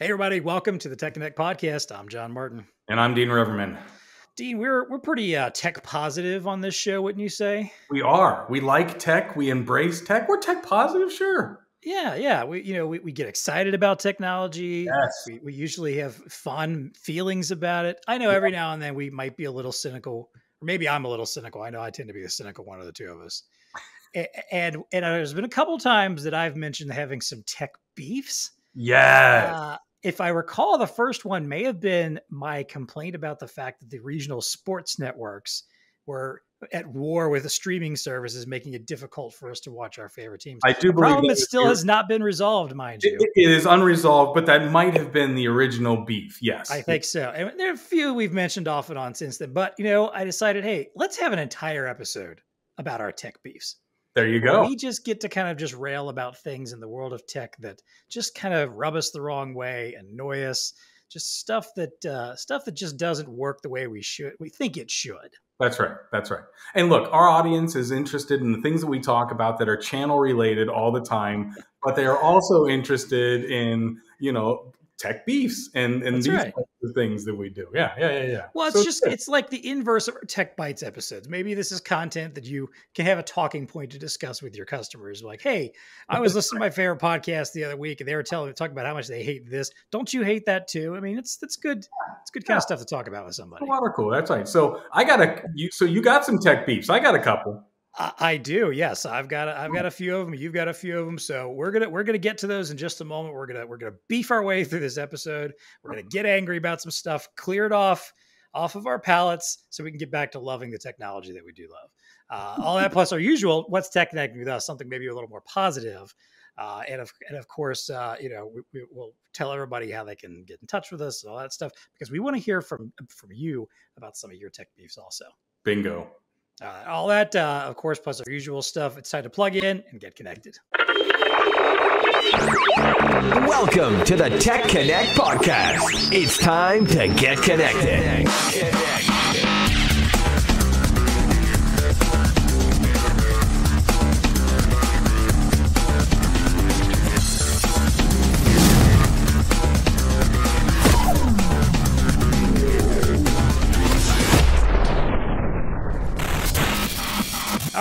Hey, everybody, welcome to the TEConnect podcast. I'm John Martin. And I'm Dean Reverman. Dean, we're we're pretty uh, tech positive on this show, wouldn't you say? We are. We like tech. We embrace tech. We're tech positive, sure. Yeah, yeah. We you know we, we get excited about technology. Yes. We, we usually have fun feelings about it. I know every now and then we might be a little cynical, or maybe I'm a little cynical. I know I tend to be the cynical one of the two of us. And and, and there's been a couple times that I've mentioned having some tech beefs. Yes. Uh, if I recall, the first one may have been my complaint about the fact that the regional sports networks were at war with the streaming services, making it difficult for us to watch our favorite teams. I do the believe problem that it still has not been resolved, mind you. It, it is unresolved, but that might have been the original beef. Yes, I think so. And there are a few we've mentioned off and on since then. But you know, I decided, hey, let's have an entire episode about our tech beefs. There you go. We just get to kind of just rail about things in the world of tech that just kind of rub us the wrong way, annoy us, just stuff that uh, stuff that just doesn't work the way we should. We think it should. That's right. That's right. And look, our audience is interested in the things that we talk about that are channel related all the time, but they are also interested in, you know, tech beefs and, and That's these right. things that we do. Yeah, yeah, yeah, yeah. Well, it's So just it's like the inverse of our Tech Bites episodes. Maybe this is content that you can have a talking point to discuss with your customers. Like, hey, I was listening to my favorite podcast the other week, and they were telling talking about how much they hate this. Don't you hate that too? I mean, it's that's good. It's good kind Yeah. of stuff to talk about with somebody. water cool. That's right. So I got a you. So you got some tech beefs. I got a couple. I, I do. Yes, I've got a, I've got a few of them. You've got a few of them. So we're gonna we're gonna get to those in just a moment. We're gonna we're gonna beef our way through this episode. We're gonna get angry about some stuff, clear it off off of our palates, so we can get back to loving the technology that we do love. Uh, all that plus our usual. What's tech connecting with us? Something maybe a little more positive. Uh, and of and of course, uh, you know, we, we will tell everybody how they can get in touch with us and all that stuff because we want to hear from from you about some of your tech beefs also. Bingo. Uh, all that, uh, of course, plus our usual stuff. It's time to plug in and get connected. Welcome to the TEConnect podcast. It's time to get connected.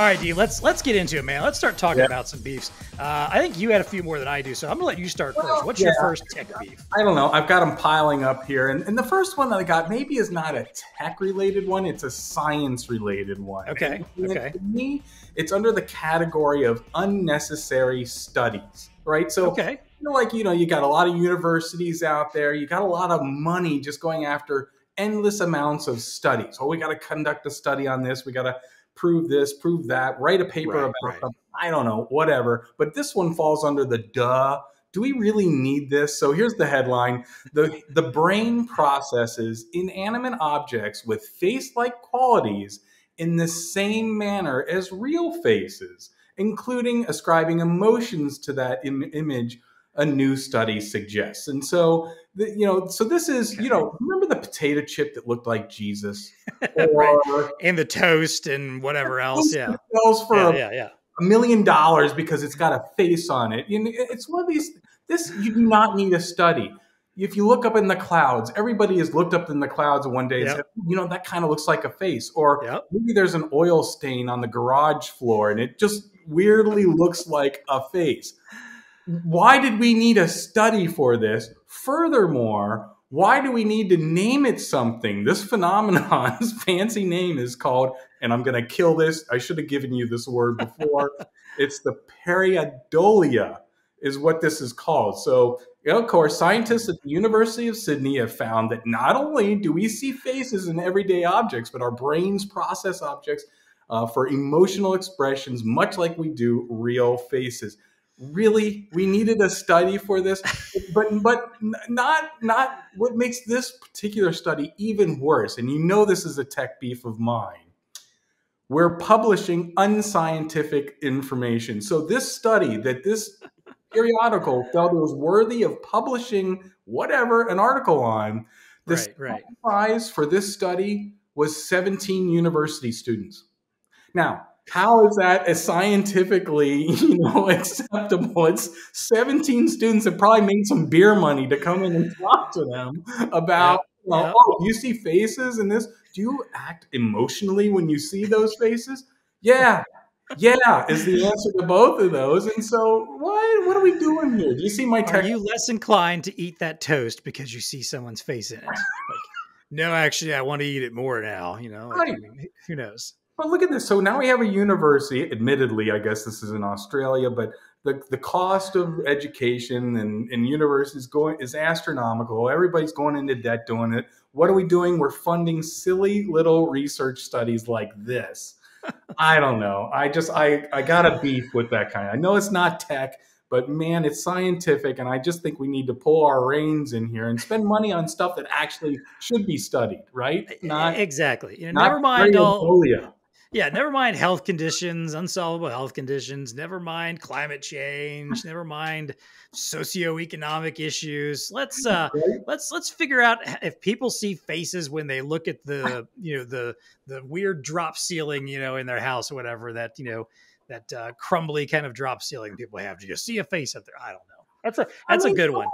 All right, D, let's let's get into it, man. Let's start talking Yeah. about some beefs. Uh, I think you had a few more than I do, so I'm gonna let you start Well, first. What's your first tech beef? I don't know. I've got them piling up here. And, and the first one that I got maybe is not a tech related one, it's a science related one. Okay, And okay. To me, it's under the category of unnecessary studies, right? So, Okay, you know, like, you know, you got a lot of universities out there, you got a lot of money just going after endless amounts of studies. Oh, we got to conduct a study on this, we got to prove this, prove that, write a paper Right, about right. I don't know, whatever. But this one falls under the duh. Do we really need this? So here's the headline. The the brain processes inanimate objects with face-like qualities in the same manner as real faces, including ascribing emotions to that Im- image a new study suggests. And so, the, you know, so this is, you know, remember the potato chip that looked like Jesus? Right. Or and the toast and whatever else. Yeah, sells for yeah, a yeah, yeah. a million dollars because it's got a face on it. Know, it's one of these. This you do not need a study. If you look up in the clouds, everybody has looked up in the clouds one day and Yep. said, "You know, that kind of looks like a face." Or Yep. maybe there's an oil stain on the garage floor and it just weirdly looks like a face. Why did we need a study for this? Furthermore, why do we need to name it something? This phenomenon's fancy name is called, and I'm going to kill this. I should have given you this word before. it's the pareidolia, is what this is called. So, you know, of course, scientists at the University of Sydney have found that not only do we see faces in everyday objects, but our brains process objects uh, for emotional expressions, much like we do real faces. Really, we needed a study for this, but but not not what makes this particular study even worse. And you know this is a tech beef of mine. We're publishing unscientific information. So this study that this periodical felt it was worthy of publishing whatever an article on. The Right, right. size for this study was 17 university students. Now, how is that as scientifically, you know, acceptable? It's 17 students that probably made some beer money to come in and talk to them about, Yep, well, oh, you see faces in this? Do you act emotionally when you see those faces? Yeah. Yeah, is the answer to both of those. And so, what what are we doing here? Do you see my text? Are you less inclined to eat that toast because you see someone's face in it? Like, no, actually, I want to eat it more now. You know, like, I mean, who knows? But look at this. So now we have a university. Admittedly, I guess this is in Australia, but the, the cost of education and, and universities going is astronomical. Everybody's going into debt doing it. What are we doing? We're funding silly little research studies like this. I don't know. I just I I got a beef with that kind. I know it's not tech, but man, it's scientific, and I just think we need to pull our reins in here and spend money on stuff that actually should be studied, right? Not exactly. You know, not never mind all. paraphernalia. Yeah, never mind health conditions, unsolvable health conditions. Never mind climate change. Never mind socioeconomic issues. Let's uh, let's let's figure out if people see faces when they look at the you know the the weird drop ceiling you know in their house or whatever that you know that uh, crumbly kind of drop ceiling people have. Do you see a face up there? I don't know. That's a that's I a mean, good one.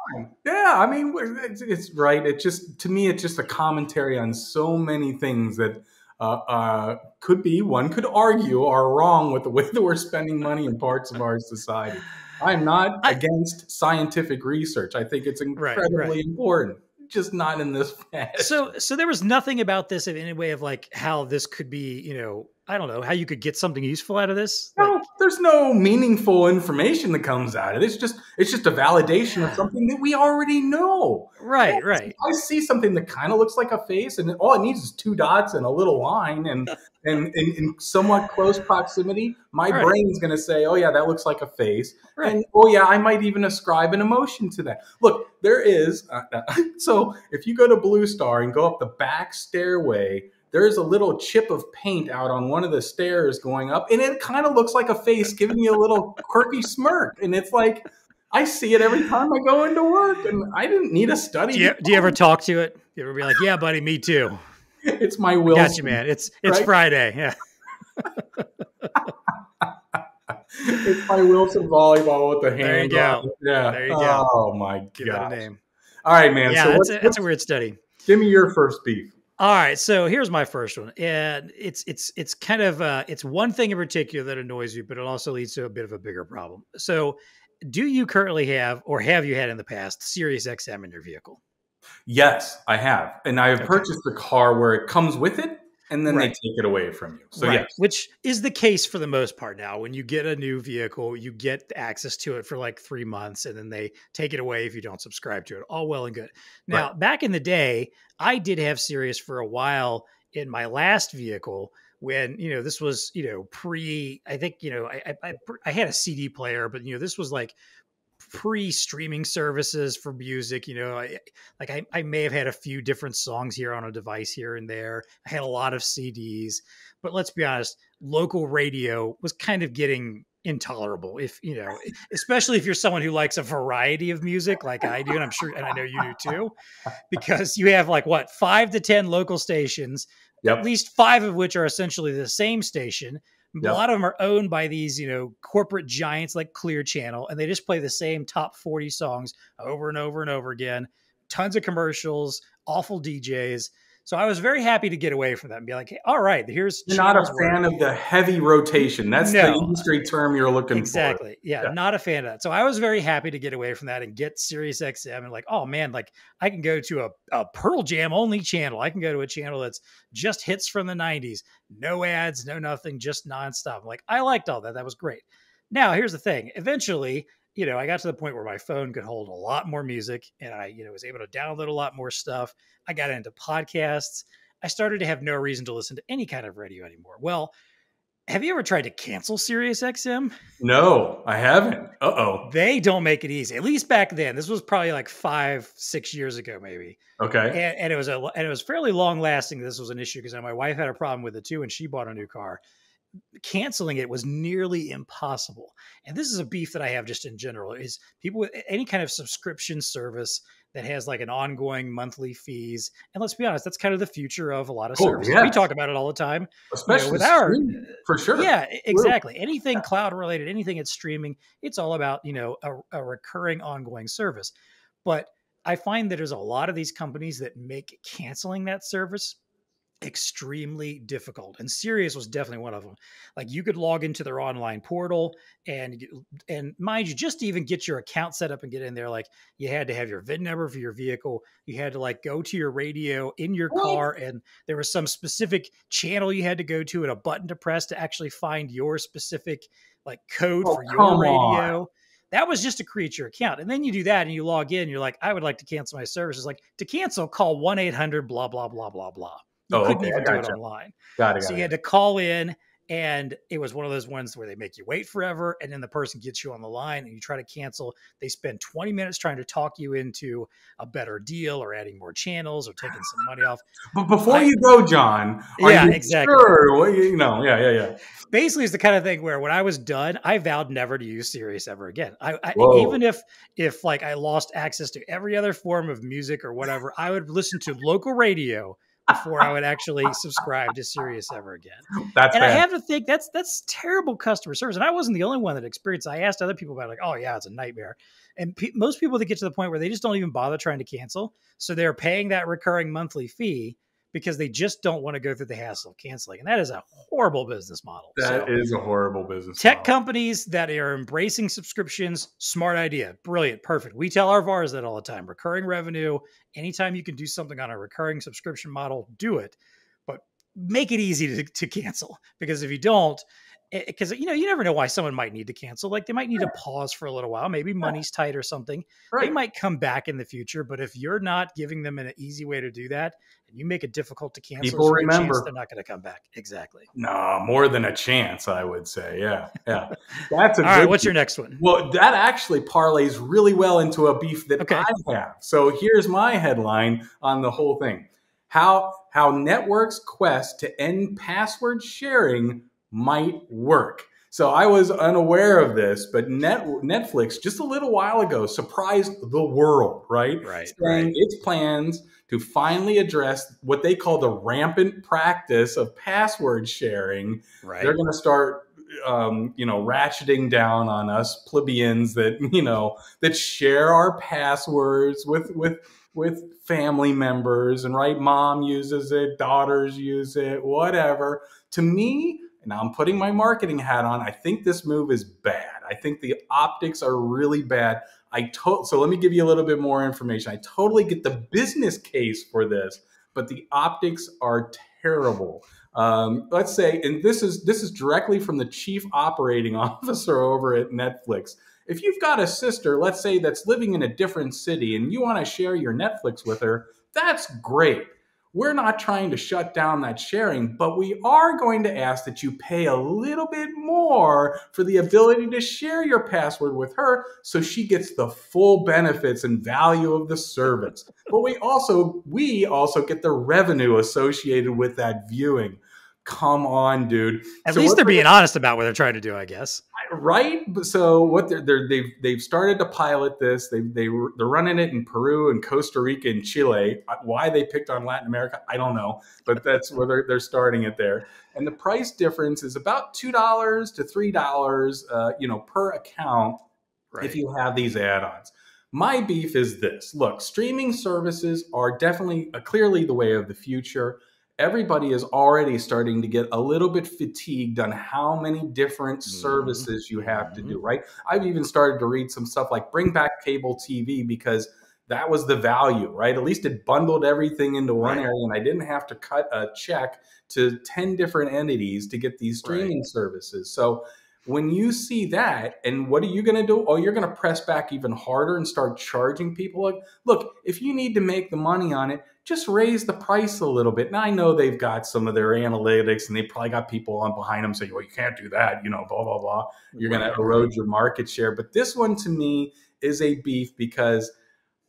Yeah, I mean, it's, it's right. It just to me, it's just a commentary on so many things that uh, uh, could be one could argue are wrong with the way that we're spending money in parts of our society. I'm not I- against scientific research. I think it's Right, incredibly right. important, just not in this fashion. So so there was nothing about this in any way of like how this could be you know I don't know how you could get something useful out of this. Like, No, there's no meaningful information that comes out of it. It's just it's just a validation of something that we already know. right, right. I see something that kind of looks like a face, and all it needs is two dots and a little line, and and in, in somewhat close proximity, my Right. brain's going to say, "Oh yeah, that looks like a face," Right. and oh yeah, I might even ascribe an emotion to that. Look, there is uh, uh, so if you go to Blue Star and go up the back stairway. There's a little chip of paint out on one of the stairs going up, and it kind of looks like a face giving you a little quirky smirk. And it's like, I see it every time I go into work, and I didn't need a study. Do you, do you ever talk to it? You ever be like, yeah, buddy, me too. It's my will. Got you, man. It's it's Right? Friday. Yeah. it's my Wilson volleyball with the hand. There you go. on. Yeah. There you go. Oh my Give it a god. name. All right, man. yeah, so that's what's, a, that's a weird study. give me your first beef. All right, so here's my first one, and it's it's it's kind of uh, it's one thing in particular that annoys you, but it also leads to a bit of a bigger problem. So, do you currently have, or have you had in the past, Sirius XM in your vehicle? Yes, I have, and I have Okay. purchased a car where it comes with it, and then Right. they take it away from you. So right, yes, which is the case for the most part now. When you get a new vehicle, you get access to it for like three months, and then they take it away if you don't subscribe to it. All well and good. Now, back in the day, I did have Sirius for a while in my last vehicle. When you know this was you know pre, I think you know I I, I, I had a CD player, but you know this was like pre streaming services for music you know I, like I, I may have had a few different songs here on a device here and there i had a lot of cds but let's be honest local radio was kind of getting intolerable if you know especially if you're someone who likes a variety of music like i do and i'm sure and i know you do too because you have like what five to ten local stations Yep. at least five of which are essentially the same station a lot of them are owned by these, you know, corporate giants like Clear Channel, and they just play the same top 40 songs over and over and over again. Tons of commercials, awful DJs. So I was very happy to get away from that and be like, hey, all right, here's You're not a fan of the heavy rotation. That's the industry term you're looking for. exactly. Yeah, Yeah. not a fan of that. So i was very happy to get away from that and get sirius xm and like oh man like i can go to a, a pearl jam only channel. I can go to a channel that's just hits from the 90s no ads no nothing just nonstop. Like i liked all that. That was great. Now here's the thing. Eventually you know i got to the point where my phone could hold a lot more music and i you know was able to download a lot more stuff i got into podcasts i started to have no reason to listen to any kind of radio anymore well have you ever tried to cancel Sirius XM? No, I haven't. Uh oh. They don't make it easy. At least back then. This was probably like five, six years ago, maybe. Okay. And, and it was a and it was fairly long lasting. This was an issue because my wife had a problem with it too, and she bought a new car. Canceling it was nearly impossible. And this is a beef that I have just in general is people with any kind of subscription service that has like an ongoing monthly fees. And let's be honest, that's kind of the future of a lot of Oh, services. We talk about it all the time. especially with our- for sure. Yeah, exactly. Anything cloud related, anything it's streaming, it's all about, you know, a, a recurring ongoing service. But I find that there's a lot of these companies that make canceling that service extremely difficult. And Sirius was definitely one of them. Like you could log into their online portal and and mind you, just to even get your account set up and get in there, like you had to have your VIN number for your vehicle. You had to like go to your radio in your car and there was some specific channel you had to go to and a button to press to actually find your specific like code Oh, for your radio. That was just to create your account. And then you do that and you log in, you're like, I would like to cancel my services. Like to cancel, call 1 800 blah, blah, blah, blah, blah. You Oh, couldn't okay, even do it online. Got it. So got you it. had to call in, and it was one of those ones where they make you wait forever, and then the person gets you on the line, and you try to cancel. They spend 20 minutes trying to talk you into a better deal, or adding more channels, or taking some money off. But before I- you go, John, are Yeah, you exactly. Sure, Well, you know, yeah, yeah, yeah. Basically, it's the kind of thing where when I was done, I vowed never to use Sirius ever again. I, I even if if like I lost access to every other form of music or whatever, I would listen to local radio before I would actually subscribe to Sirius ever again. That's and I have to think that's that's terrible customer service. And I wasn't the only one that experienced. it. I asked other people about it, like, oh yeah, it's a nightmare. And pe- most people that get to the point where they just don't even bother trying to cancel, so they're paying that recurring monthly fee because they just don't want to go through the hassle of canceling. And that is a horrible business model. That So, is a horrible business. tech model. companies that are embracing subscriptions, smart idea, brilliant, perfect. We tell our VARs that all the time. Recurring revenue, anytime you can do something on a recurring subscription model, do it. But make it easy to, to cancel because if you don't, Eh, eh, because you know you never know why someone might need to cancel. Like they might need to pause for a little while. Maybe money's tight or something. They might come back in the future. But if you're not giving them an easy way to do that, and you make it difficult to cancel, People remember. they're not going to come back. Exactly. No, more than a chance, I would say. Yeah, yeah. That's a All right. What's your next one? Well, that actually parlays really well into a beef that Okay. I have. So here's my headline on the whole thing: how how networks' quest to end password sharing might work. So I was unaware of this, but Net, Netflix just a little while ago surprised the world, right? Right. saying Right. its plans to finally address what they call the rampant practice of password sharing. Right. They're going to start, um, you know, ratcheting down on us plebeians that you know that share our passwords with with with family members and right mom uses it daughters use it whatever to me and i'm putting my marketing hat on. I think this move is bad. I think the optics are really bad. I to- so let me give you a little bit more information. I totally get the business case for this but the optics are terrible. Um, let's say and this is this is directly from the chief operating officer over at netflix. If you've got a sister, let's say that's living in a different city and you want to share your Netflix with her, that's great. We're not trying to shut down that sharing, but we are going to ask that you pay a little bit more for the ability to share your password with her so she gets the full benefits and value of the service. but we also we also get the revenue associated with that viewing. Come on, dude. At So least they're being honest about what they're trying to do, I guess. Right so what they're, they're they've they've started to pilot this They they they're running it in peru and costa rica and chile why they picked on latin america i don't know but that's where they're, they're starting it there and the price difference is about two dollars to three dollars uh, you know per account if you have these add-ons. My beef is this. Look, streaming services are definitely uh, clearly the way of the future. Everybody is already starting to get a little bit fatigued on how many different Mhm. services you have to do, right? I've even started to read some stuff like bring back cable TV because that was the value, right? At least it bundled everything into one Right. area and I didn't have to cut a check to 10 different entities to get these streaming services. So when you see that, and what are you going to do? Oh, you're going to press back even harder and start charging people. Like, look, if you need to make the money on it, just raise the price a little bit. Now I know they've got some of their analytics, and they probably got people on behind them saying, "Well, you can't do that," you know, blah blah blah. You're going to erode your market share. But this one to me is a beef because,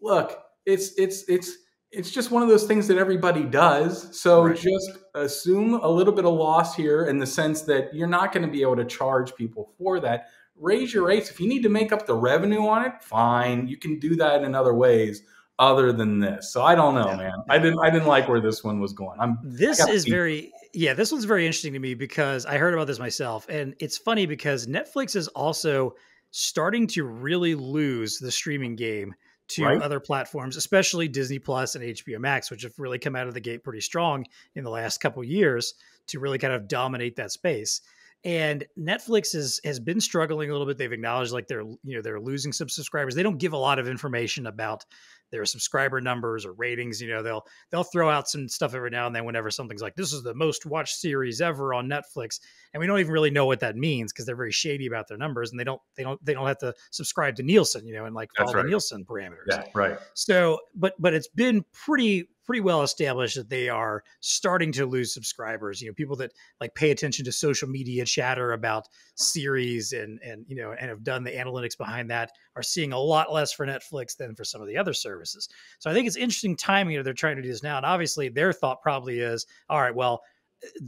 look, it's it's it's it's just one of those things that everybody does. So Right. just assume a little bit of loss here in the sense that you're not going to be able to charge people for that. Raise your rates. If you need to make up the revenue on it, fine. You can do that in other ways other than this. So I don't know, Yeah. man. I didn't I didn't like where this one was going. I'm This is beef. very yeah, this one's very interesting to me because I heard about this myself and it's funny because Netflix is also starting to really lose the streaming game to Right. other platforms, especially Disney Plus and HBO Max, which have really come out of the gate pretty strong in the last couple years to really kind of dominate that space. And Netflix has has been struggling a little bit. They've acknowledged like they're you know they're losing some subscribers. They don't give a lot of information about their subscriber numbers or ratings. You know they'll they'll throw out some stuff every now and then whenever something's like this is the most watched series ever on Netflix, and we don't even really know what that means because they're very shady about their numbers and they don't they don't they don't have to subscribe to Nielsen, you know, and like follow right. the Nielsen parameters. yeah, right. So, but but it's been pretty pretty well established that they are starting to lose subscribers. You know, people that like pay attention to social media chatter about series and and you know and have done the analytics behind that are seeing a lot less for Netflix than for some of the other services. So I think it's interesting timing that they're trying to do this now. And obviously, their thought probably is, all right, well.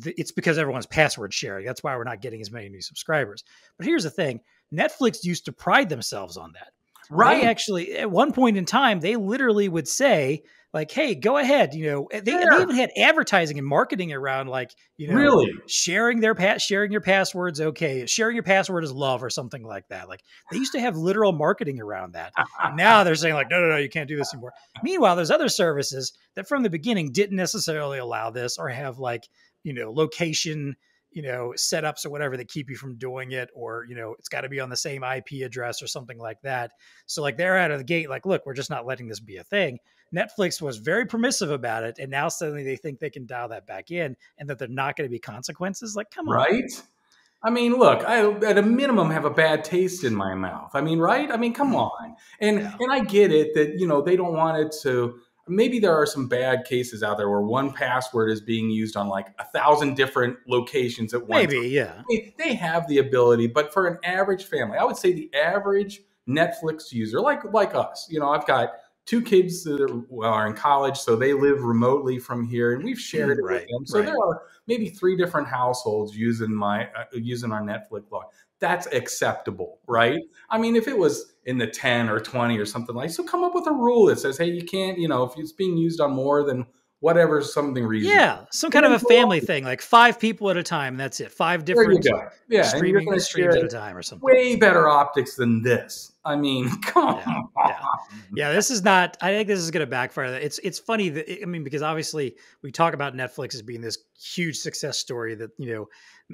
It's because everyone's password sharing. That's why we're not getting as many new subscribers. But here's the thing Netflix used to pride themselves on that. Right. They actually, at one point in time, they literally would say, like, hey, go ahead. You know, eh, they, Yeah. they even had advertising and marketing around, like, you know, really? sharing their pass, sharing your passwords. Okay. Sharing your password is love or something like that. Like, they used to have literal marketing around that. And now they're saying, like, no, no, no, you can't do this anymore. Meanwhile, there's other services that from the beginning didn't necessarily allow this or have, like, you know, location you know setups or whatever that keep you from doing it or you know it's got to be on the same ip address or something like that so like they're out of the gate like look we're just not letting this be a thing netflix was very permissive about it and now suddenly they think they can dial that back in and that they're not going to be consequences like come on Right? I mean, look, I at a minimum have a bad taste in my mouth. I mean, right? I mean, come mm. on. And Yeah. and I get it that, you know, they don't want it to maybe there are some bad cases out there where one password is being used on like a thousand different locations at once. maybe yeah They, they have the ability, but for an average family, I would say the average Netflix user, like like us, you know, I've got two kids that are, well, are in college, so they live remotely from here, and we've shared it Right, with them. So right. there are maybe three different households using my uh, using our Netflix log. That's acceptable, right? I mean, if it was in the ten or twenty or something like, so come up with a rule that says, hey, you can't, you know, if it's being used on more than whatever something reason. yeah some kind of a family thing like five people at a time that's it five different. Yeah, streaming streams at a time or something way better optics than this. I mean, come Yeah, on. yeah. yeah this is not i think this is going to backfire it's it's funny that i mean because obviously we talk about netflix as being this huge success story that you know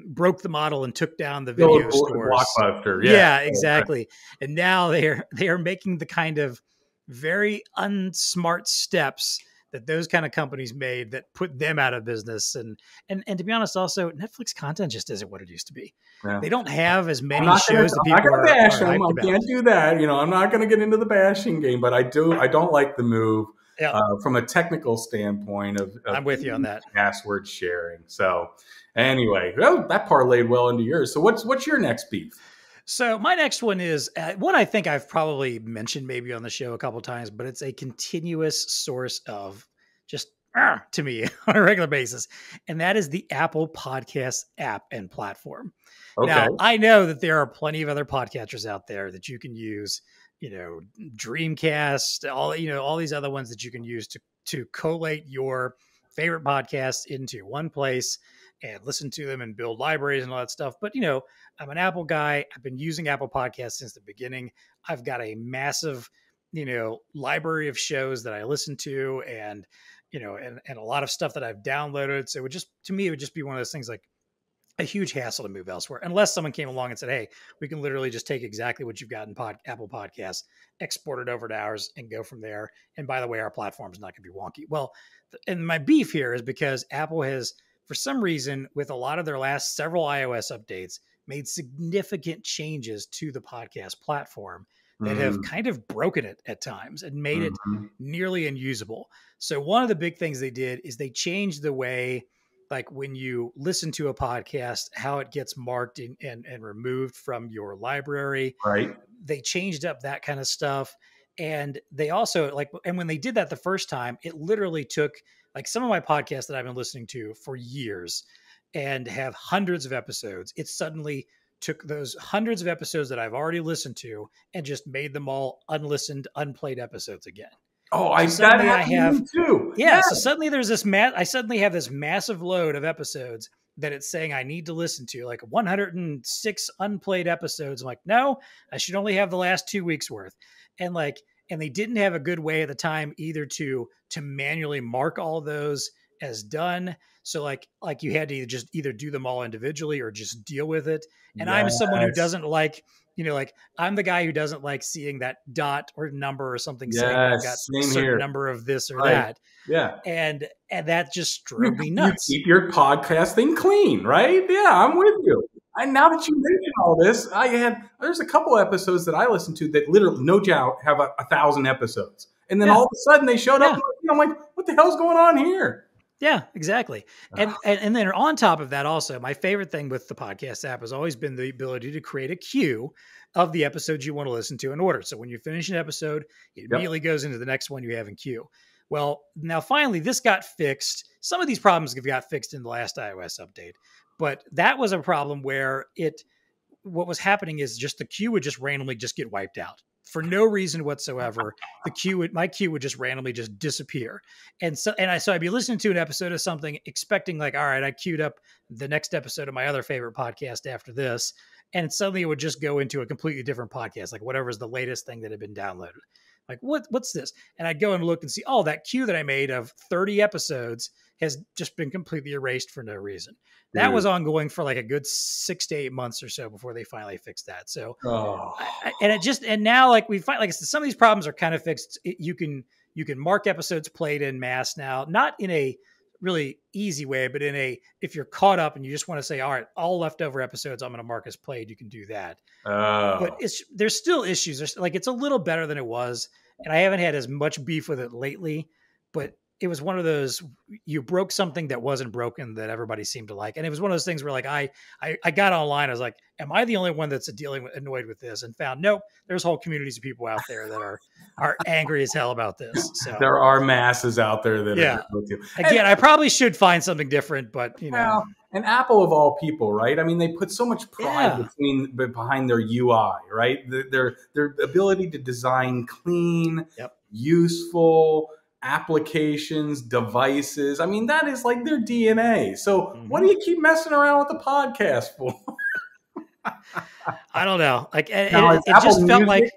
broke the model and took down the video with stores Blockbuster. yeah, Yeah, exactly and now they're they are making the kind of very unsmart steps that those kind of companies made that put them out of business and and and to be honest also netflix content just isn't what it used to be Yeah. they don't have as many not gonna, shows that I'm not gonna are, bash them. I can't do that. You know, I'm not gonna get into the bashing game, but I do. I don't like the move Yeah. uh, from a technical standpoint of. of i'm with you on that Password sharing. So, anyway, well, that parlayed well into yours. So, what's what's your next beef? So my next one is uh, one I think I've probably mentioned maybe on the show a couple times, but it's a continuous source of just "Arr," to me on a regular basis, and that is the Apple Podcast app and platform. Okay. Now I know that there are plenty of other podcasters out there that you can use. You know, Dreamcast, all you know, all these other ones that you can use to to collate your favorite podcasts into one place and listen to them and build libraries and all that stuff. But you know, I'm an Apple guy. I've been using Apple Podcasts since the beginning. I've got a massive, you know, library of shows that I listen to and you know, and, and a lot of stuff that I've downloaded. So it would just to me, it would just be one of those things like a huge hassle to move elsewhere unless someone came along and said, Hey, we can literally just take exactly what you've got in pod, Apple Podcasts, export it over to ours and go from there. And by the way, our platform's not going to be wonky. Well, th- and my beef here is because Apple has, for some reason, with a lot of their last several iOS updates, made significant changes to the podcast platform that have Mm, kind of broken it at times and made it mhm. nearly unusable. So one of the big things they did is they changed the way like when you listen to a podcast, how it gets marked and, and, and removed from your library. right. They changed up that kind of stuff. And they also like, and when they did that the first time, it literally took like some of my podcasts that I've been listening to for years and have hundreds of episodes. It suddenly took those hundreds of episodes that I've already listened to and just made them all unlistened, unplayed episodes again. Oh, I So that suddenly I have- too. Yeah, so suddenly there's this ma- I suddenly have this massive load of episodes that it's saying I need to listen to, like 106 unplayed episodes. I'm like, no, I should only have the last two weeks worth. And like, and they didn't have a good way at the time either to to manually mark all those as done. So like like you had to either just either do them all individually or just deal with it. And I'm someone who doesn't like, you know, like I'm the guy who doesn't like seeing that dot or number or something saying I've got Yes, a certain here. number of this or Right. that Yeah. and and that just drove me nuts you keep your podcast thing clean, right? Yeah, I'm with you. And now that you mention all this, I had there's a couple episodes that I listened to that literally, no doubt, have a, a thousand episodes, and then Yeah. all of a sudden they showed up. Yeah. And I'm like, what the hell's going on here? Yeah, exactly. And, and and then on top of that, also my favorite thing with the podcast app has always been the ability to create a queue of the episodes you want to listen to in order. So when you finish an episode, it Yep. immediately goes into the next one you have in queue. Well, now finally this got fixed. Some of these problems have got fixed in the last iOS update, but that was a problem where it what was happening is just the queue would just randomly just get wiped out for no reason whatsoever. The queue would my queue would just randomly just disappear. And so and I so I'd be listening to an episode of something expecting like, all right, I queued up the next episode of my other favorite podcast after this. And suddenly it would just go into a completely different podcast, like whatever's the latest thing that had been downloaded. Like, what what's this? And I'd go and look and see, oh, that queue that I made of 30 episodes has just been completely erased for no reason. That Dude. was ongoing for like a good six to eight months or so before they finally fixed that. So Oh, I- I- and it just and now like we find like I said, some of these problems are kind of fixed. It- you can you can mark episodes played in mass now, not in a really easy way, but in a if you're caught up and you just want to say, all right, all leftover episodes I'm going to mark as played, you can do that. oh. But it's there's still issues. There's like it's a little better than it was, and I haven't had as much beef with it lately. But it was one of those you broke something that wasn't broken that everybody seemed to like, and it was one of those things where like I I, I got online, I was like, am I the only one that's dealing with annoyed with this? And found nope, there's whole communities of people out there that are are angry as hell about this. So there are masses out there that Yeah. are with you. again, I probably should find something different, but you know, Well, and Apple of all people, right? I mean, they put so much pride Yeah. between behind their UI, right? Their their, their ability to design clean, Yep. useful applications, devices. I mean, that is like their DNA. So, what do Mm-hmm. you keep messing around with the podcast for? I don't know. Like it, Now, it, it just Apple felt like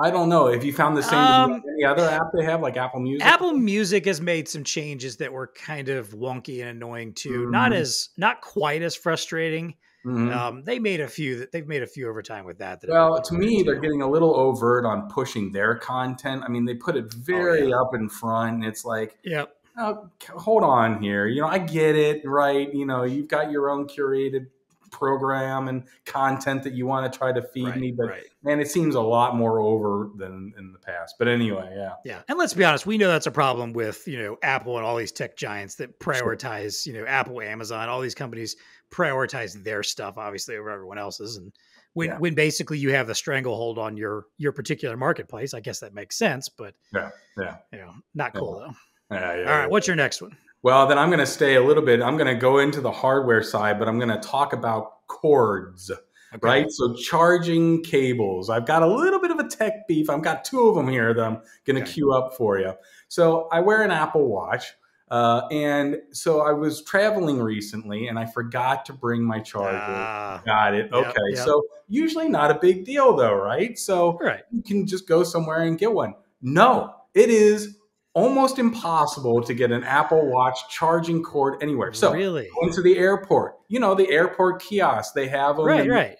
I don't know if you found the same. Um, any other app they have, like Apple Music? Apple Music has made some changes that were kind of wonky and annoying too. Not Mhm. as not quite as frustrating. Mhm. Um, they made a few that they've made a few over time with that. that Well, to me, they're getting a little overt on pushing their content. I mean, they put it very Oh, yeah. up in front. And it's like, Yep. oh, hold on here. You know, I get it, right? You know, you've got your own curated program and content that you want to try to feed Right, me, but right. man, it seems a lot more over than in the past. But anyway, yeah. Yeah, and let's be honest, we know that's a problem with you know Apple and all these tech giants that prioritize you know Apple, Amazon, all these companies prioritize their stuff obviously over everyone else's, and when Yeah. when basically you have the stranglehold on your your particular marketplace, I guess that makes sense, but Yeah, yeah. you know, not cool though. Yeah, yeah, All yeah. right, what's your next one? Well, then I'm going to stay a little bit. I'm going to go into the hardware side, but I'm going to talk about cords. Okay. right? So charging cables. I've got a little bit of a tech beef. I've got two of them here that I'm going to Okay. queue up for you. So I wear an Apple Watch. Uh, and so I was traveling recently and I forgot to bring my charger. Ah, Got it. Yep, Okay. yep. So usually not a big deal though, right? So right. you can just go somewhere and get one. No, it is almost impossible to get an Apple Watch charging cord anywhere. So really, going to the airport. You know, the airport kiosks, they have them. right, right.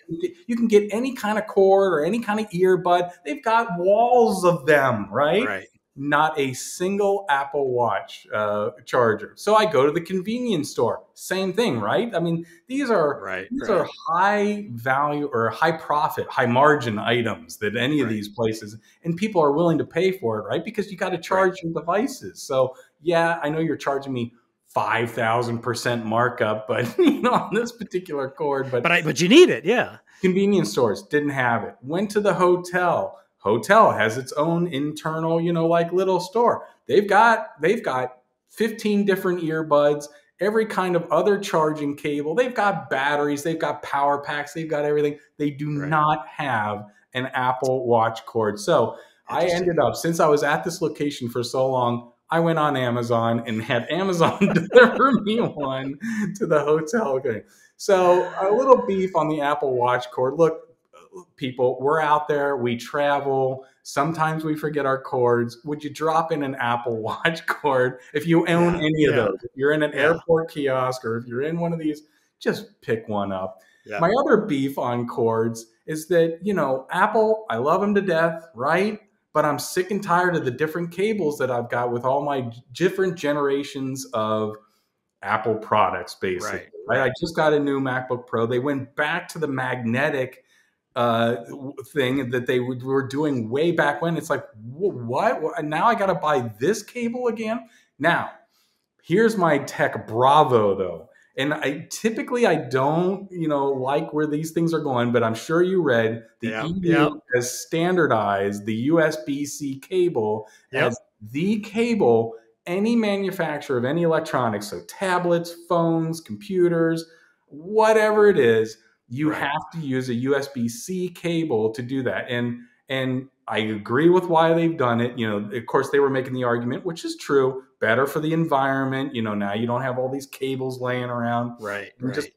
You can get any kind of cord or any kind of earbud. They've got walls of them, right? Right. Not a single Apple Watch uh, charger. So I go to the convenience store. Same thing, right? I mean, these are Right. these right. are high value or high profit, high margin items that any of Right. these places and people are willing to pay for it, right? Because you got to charge your devices. So yeah, I know you're charging me five thousand percent markup, but you know on this particular cord, but, but I but you need it, yeah. convenience stores didn't have it. Went to the hotel. Hotel has its own internal, you know, like little store. They've got they've got 15 different earbuds, every kind of other charging cable. They've got batteries, they've got power packs, they've got everything. They do Right. not have an Apple Watch cord. So I ended up, since I was at this location for so long, I went on Amazon and had Amazon deliver me one to the hotel. Okay. So a little beef on the Apple Watch cord. Look, people, we're out there, we travel. Sometimes we forget our cords. Would you drop in an Apple Watch cord if you own Yeah, any of yeah. those? If you're in an Yeah. airport kiosk or if you're in one of these, just pick one up. My other beef on cords is that, you know, Apple, I love them to death, right? But I'm sick and tired of the different cables that I've got with all my different generations of Apple products, basically. Right, Right. I just got a new MacBook Pro. They went back to the magnetic uh, thing that they would- were doing way back when. It's like, what? What? Now I got to buy this cable again? Now, here's my tech bravo though. And I typically I don't, you know, like where these things are going, but I'm sure you read the Yeah, EU yeah. has standardized the USB-C cable as the cable any manufacturer of any electronics, so tablets, phones, computers, whatever it is, you Right. have to use a USB-C cable to do that. And and I agree with why they've done it. You know, of course, they were making the argument, which is true, better for the environment. You know, now you don't have all these cables laying around Right. Right. just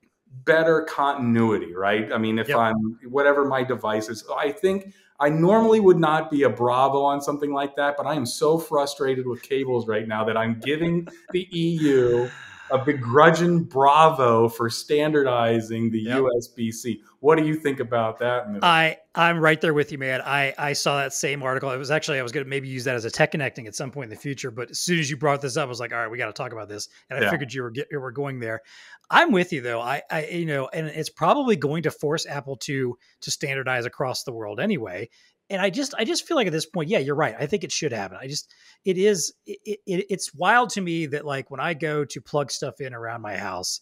better continuity, right? I mean, if Yep. I'm whatever my device is, I think I normally would not be a bravo on something like that, but I am so frustrated with cables right now that I'm giving the EU a begrudging bravo for standardizing the Yep. USB-C. What do you think about that? Mr. I I'm right there with you, man. I I saw that same article. It was actually I was going to maybe use that as a tech connecting at some point in the future, but as soon as you brought this up, I was like, all right, we got to talk about this, and I Yeah. figured you were get, you were going there. I'm with you though. I I you know, and it's probably going to force Apple to to standardize across the world anyway. And I just I just feel like at this point, yeah, you're right. I think it should happen. I just it is it, it it's wild to me that like when I go to plug stuff in around my house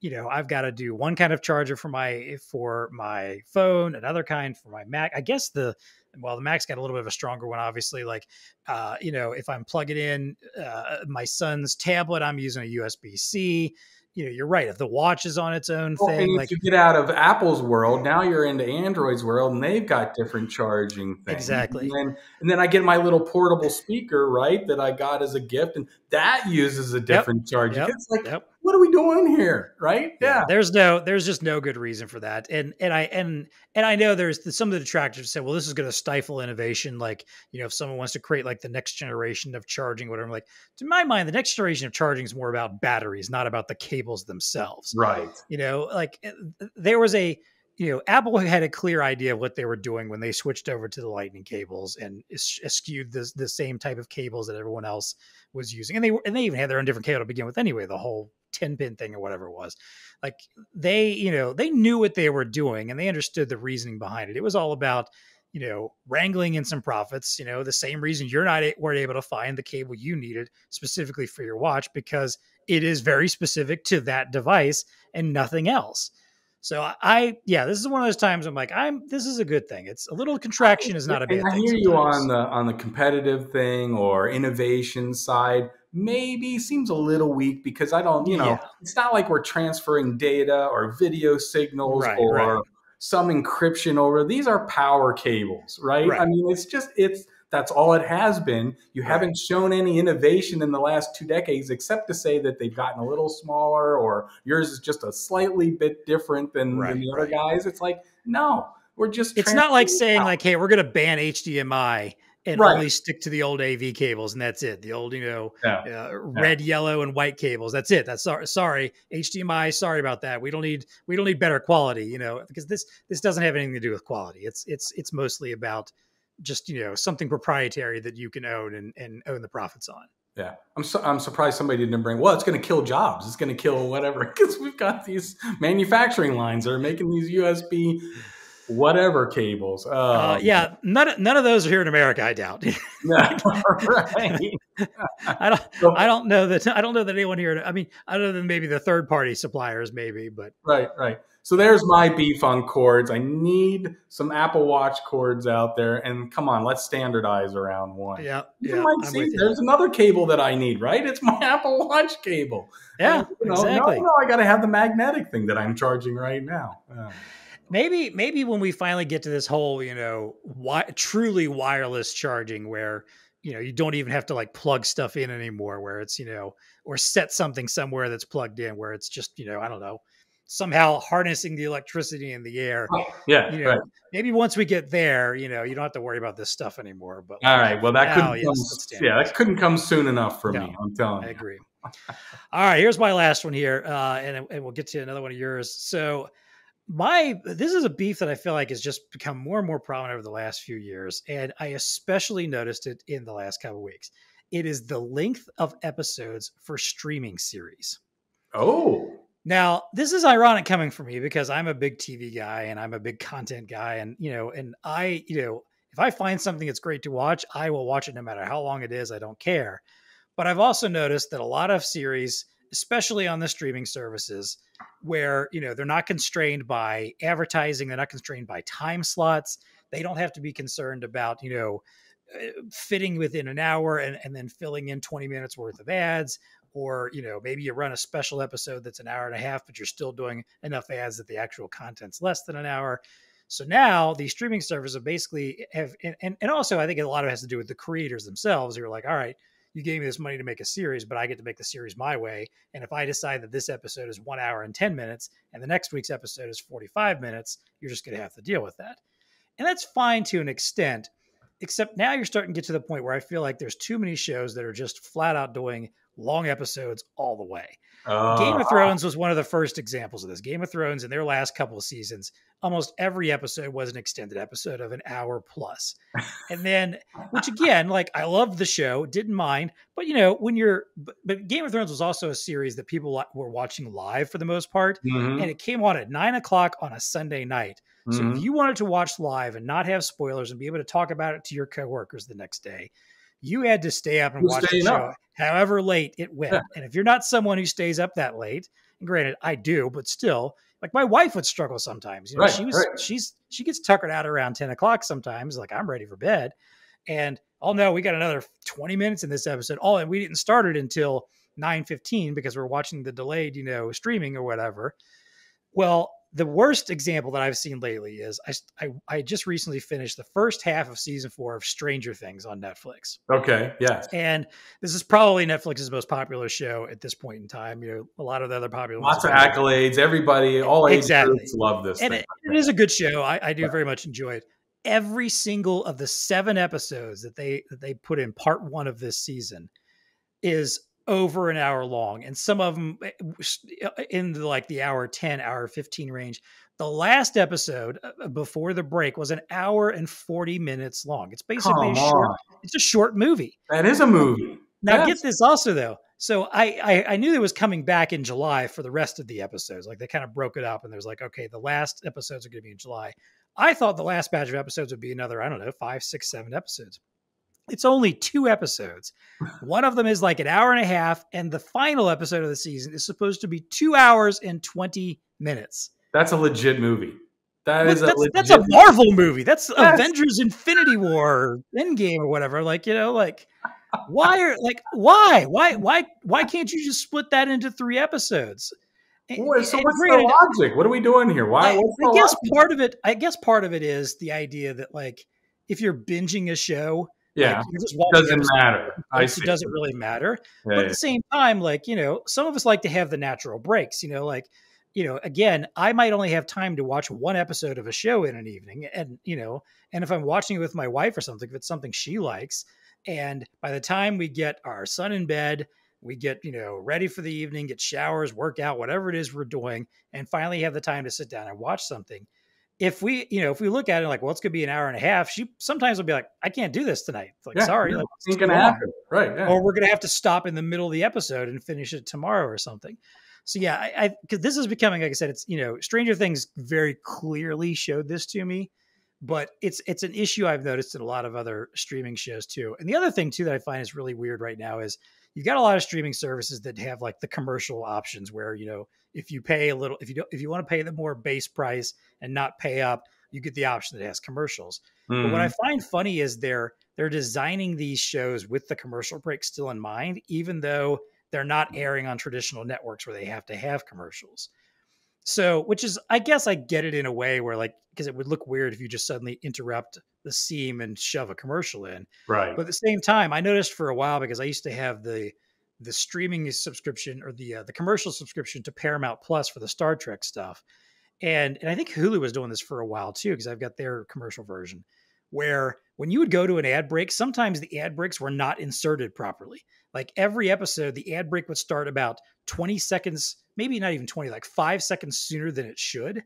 you know i've got to do one kind of charger for my for my phone another kind for my mac i guess the well the mac's got a little bit of a stronger one obviously like uh you know if i'm plugging in uh, my son's tablet i'm using a usb-c you know you're right if the watch is on its own Well, thing like you get out of Apple's world, now you're into Android's world, and they've got different charging things. Exactly. And then, and then I get my little portable speaker, right, that I got as a gift, and that uses a different charging. Yep. It's like, Yep. what are we doing here, right? Yeah. there's no there's just no good reason for that and and i and and i know there's some of the detractors say well this is going to stifle innovation like you know if someone wants to create like the next generation of charging whatever I'm like to my mind the next generation of charging is more about batteries not about the cables themselves Right. you know like eh, there was a you know apple had a clear idea of what they were doing when they switched over to the lightning cables and es- eschewed the, the same type of cables that everyone else was using and they were and they even had their own different cable to begin with anyway the whole 10 pin thing or whatever it was. Like they you know they knew what they were doing and they understood the reasoning behind it. It was all about you know wrangling in some profits you know the same reason you're not weren't able to find the cable you needed specifically for your watch because it is very specific to that device and nothing else so I, I yeah this is one of those times i'm like i'm this is a good thing it's a little contraction is not a bad I hear you on the on the competitive thing or innovation side. Maybe seems a little weak because I don't, you know, Yeah. it's not like we're transferring data or video signals Right, or right. some encryption over. These are power cables, right? I mean, it's just it's that's all it has been. You Right. haven't shown any innovation in the last two decades, except to say that they've gotten a little smaller, or yours is just a slightly bit different than, Right, than the other right. guys. It's like no, we're just. it's not like saying power. like hey we're going to ban hdmi and Right. only stick to the old av cables and that's it the old you know Yeah. uh, red yellow and white cables that's it that's sorry, sorry hdmi sorry about that we don't need we don't need better quality you know because this this doesn't have anything to do with quality it's it's it's mostly about just you know something proprietary that you can own and, and own the profits on Yeah, I'm su- I'm surprised somebody didn't bring. Well, it's going to kill jobs. It's going to kill whatever because we've got these manufacturing lines that are making these USB whatever cables. Oh, uh, yeah none, of- none of those are here in america i doubt yeah, right. i don't So- i don't know that i don't know that anyone here i mean other than maybe the third party suppliers maybe but right, right. So there's my beef on cords. I need some Apple Watch cords out there, and come on, let's standardize around one. Yeah, You yeah. might see, with you. there's another cable that I need, right? It's my Apple Watch cable. Yeah, You know, exactly. No, no, I got to have the magnetic thing that I'm charging right now. Yeah. Maybe maybe when we finally get to this whole, you know, wi- truly wireless charging where, you know, you don't even have to like plug stuff in anymore where it's, you know, or set something somewhere that's plugged in where it's just, you know, I don't know, somehow harnessing the electricity in the air. Yeah, You know, right. maybe once we get there, you know, you don't have to worry about this stuff anymore, but All right. Well, that Now, couldn't yes, come, yeah, that couldn't come soon enough for No, me. I'm telling I you. agree. All right, here's my last one here, uh, and and we'll get to another one of yours. So, my this is a beef that I feel like has just become more and more prominent over the last few years, and I especially noticed it in the last couple of weeks. It is the length of episodes for streaming series. Oh, Now, this is ironic coming from me because I'm a big TV guy and I'm a big content guy. And, you know, and I, you know, if I find something that's great to watch, I will watch it no matter how long it is. I don't care. But I've also noticed that a lot of series, especially on the streaming services, where, you know, they're not constrained by advertising, they're not constrained by time slots. They don't have to be concerned about, you know, uh, fitting within an hour and, and then filling in 20 minutes worth of ads or you know maybe you run a special episode that's an hour and a half but you're still doing enough ads that the actual content's less than an hour. So now these streaming services have basically have and, and, and also i think a lot of it has to do with the creators themselves who are like all right you gave me this money to make a series but i get to make the series my way. And if i decide that this episode is one hour and 10 minutes and the next week's episode is 45 minutes you're just going to have to deal with that. And that's fine to an extent except now you're starting to get to the point where i feel like there's too many shows that are just flat out doing long episodes all the way. Game of Uh, Thrones was one of the first examples of this. Game of Thrones in their last couple of seasons, almost every episode was an extended episode of an hour plus. And then, which again, like I loved the show, didn't mind, but you know, when you're, but, but Game of Thrones was also a series that people were watching live for the most part. mhm, And it came on at nine o'clock on a Sunday night. So mhm. if you wanted to watch live and not have spoilers and be able to talk about it to your coworkers the next day, you had to stay up and You're watch the show, up. however late it went. Yeah. And if you're not someone who stays up that late, and granted, I do, but still, like my wife would struggle sometimes. You know, Right, she was right. she's she gets tuckered out around ten o'clock sometimes. Like I'm ready for bed, and oh no, we got another twenty minutes in this episode. Oh, and we didn't start it until nine fifteen because we're watching the delayed, you know, streaming or whatever. Well, the worst example that I've seen lately is I, I I just recently finished the first half of season four of Stranger Things on Netflix, Okay. Yes. and this is probably Netflix's most popular show at this point in time. You know, a lot of the other popular Lots of ones have been- accolades. Everybody, all age Exactly. groups love this and thing. it, it is a good show. I, I do Yeah. very much enjoy it. Every single of the seven episodes that they that they put in part one of this season is over an hour long, and some of them eh, eh, eh, in the, like the hour ten, hour fifteen range. The last episode uh, uh, before the break was an hour and forty minutes long. It's basically a short. It's a short movie. That is a movie. Now Yes. get this also though. So I, I I knew it was coming back in July for the rest of the episodes. Like they kind of broke it up and there's like, okay, the last episodes are going to be in July. I thought the last batch of episodes would be another, I don't know, five, six, seven episodes. It's only two episodes. One of them is like an hour and a half, and the final episode of the season is supposed to be two hours and 20 minutes. That's a legit movie. That is a that's, legit. that's a Marvel movie. That's Yes. Avengers Infinity War or Endgame or whatever. Like, you know, like why are like why? Why why why can't you just split that into three episodes? What- so and what's granted, the logic? What are we doing here? Why? I, I guess logic? part of it I guess part of it is the idea that like if you're binging a show, Yeah, like, you're just watching doesn't matter. I it doesn't really matter. Yeah, But at yeah. the same time, like, you know, some of us like to have the natural breaks, you know, like, you know, again, I might only have time to watch one episode of a show in an evening. And, you know, and if I'm watching it with my wife or something, if it's something she likes, and by the time we get our son in bed, we get, you know, ready for the evening, get showers, work out, whatever it is we're doing, and finally have the time to sit down and watch something. If we, you know, if we look at it like, well, it's gonna be an hour and a half, she sometimes will be like, I can't do this tonight. It's like, Yeah, sorry, like, it's gonna happen. Right. Yeah. or we're going to have to stop in the middle of the episode and finish it tomorrow or something. So yeah, I, I because this is becoming, like I said, it's you know, Stranger Things very clearly showed this to me, but it's it's an issue I've noticed in a lot of other streaming shows too. And the other thing too that I find is really weird right now is you've got a lot of streaming services that have like the commercial options where you know if you pay a little if you don't if you want to pay the more base price and not pay up you get the option that has commercials mm-hmm. but what i Mm-hmm. find funny is they're they're designing these shows with the commercial break still in mind even though they're not airing on traditional networks where they have to have commercials so which is i guess i get it in a way where like because it would look weird if you just suddenly interrupt the seam and shove a commercial in right. but at the same time, I noticed for a while because I used to have the the streaming subscription or the uh, the commercial subscription to Paramount Plus for the Star Trek stuff, and and I think Hulu was doing this for a while too because I've got their commercial version, where when you would go to an ad break, sometimes the ad breaks were not inserted properly. Like every episode, the ad break would start about twenty seconds, maybe not even twenty, like five seconds sooner than it should.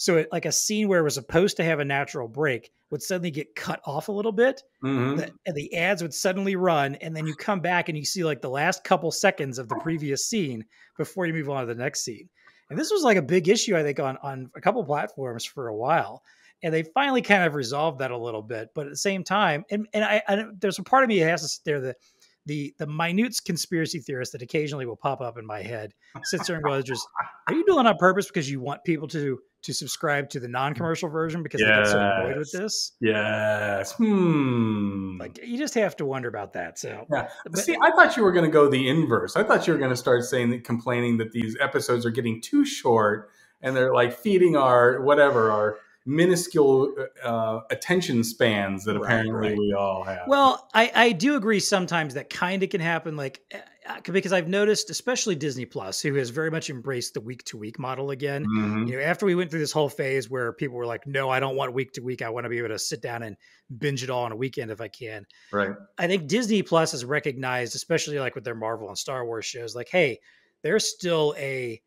So, it, like a scene where it was supposed to have a natural break would suddenly get cut off a little bit, Mhm. the, and the ads would suddenly run and then you come back and you see like the last couple seconds of the previous scene before you move on to the next scene and this was like a big issue i think on on a couple platforms for a while and they finally kind of resolved that a little bit but at the same time and, and I, I there's a part of me that has to sit there that the the minute conspiracy theorist that occasionally will pop up in my head sits there and goes just are you doing it on purpose because you want people to to subscribe to the non-commercial version because they get so annoyed with this Yes. Hmm. like you just have to wonder about that so Yeah. But- See, I thought you were going to go the inverse. I thought you were going to start saying that, complaining that these episodes are getting too short and they're like feeding our whatever our minuscule uh, attention spans that Right, apparently right. we all have. Well, I, I do agree sometimes that kind of can happen, like uh, because I've noticed, especially Disney Plus, who has very much embraced the week to week model again. Mhm. You know, after we went through this whole phase where people were like, "No, I don't want week to week. I want to be able to sit down and binge it all on a weekend if I can." right. I think Disney Plus has recognized, especially like with their Marvel and Star Wars shows, like, hey, there's still a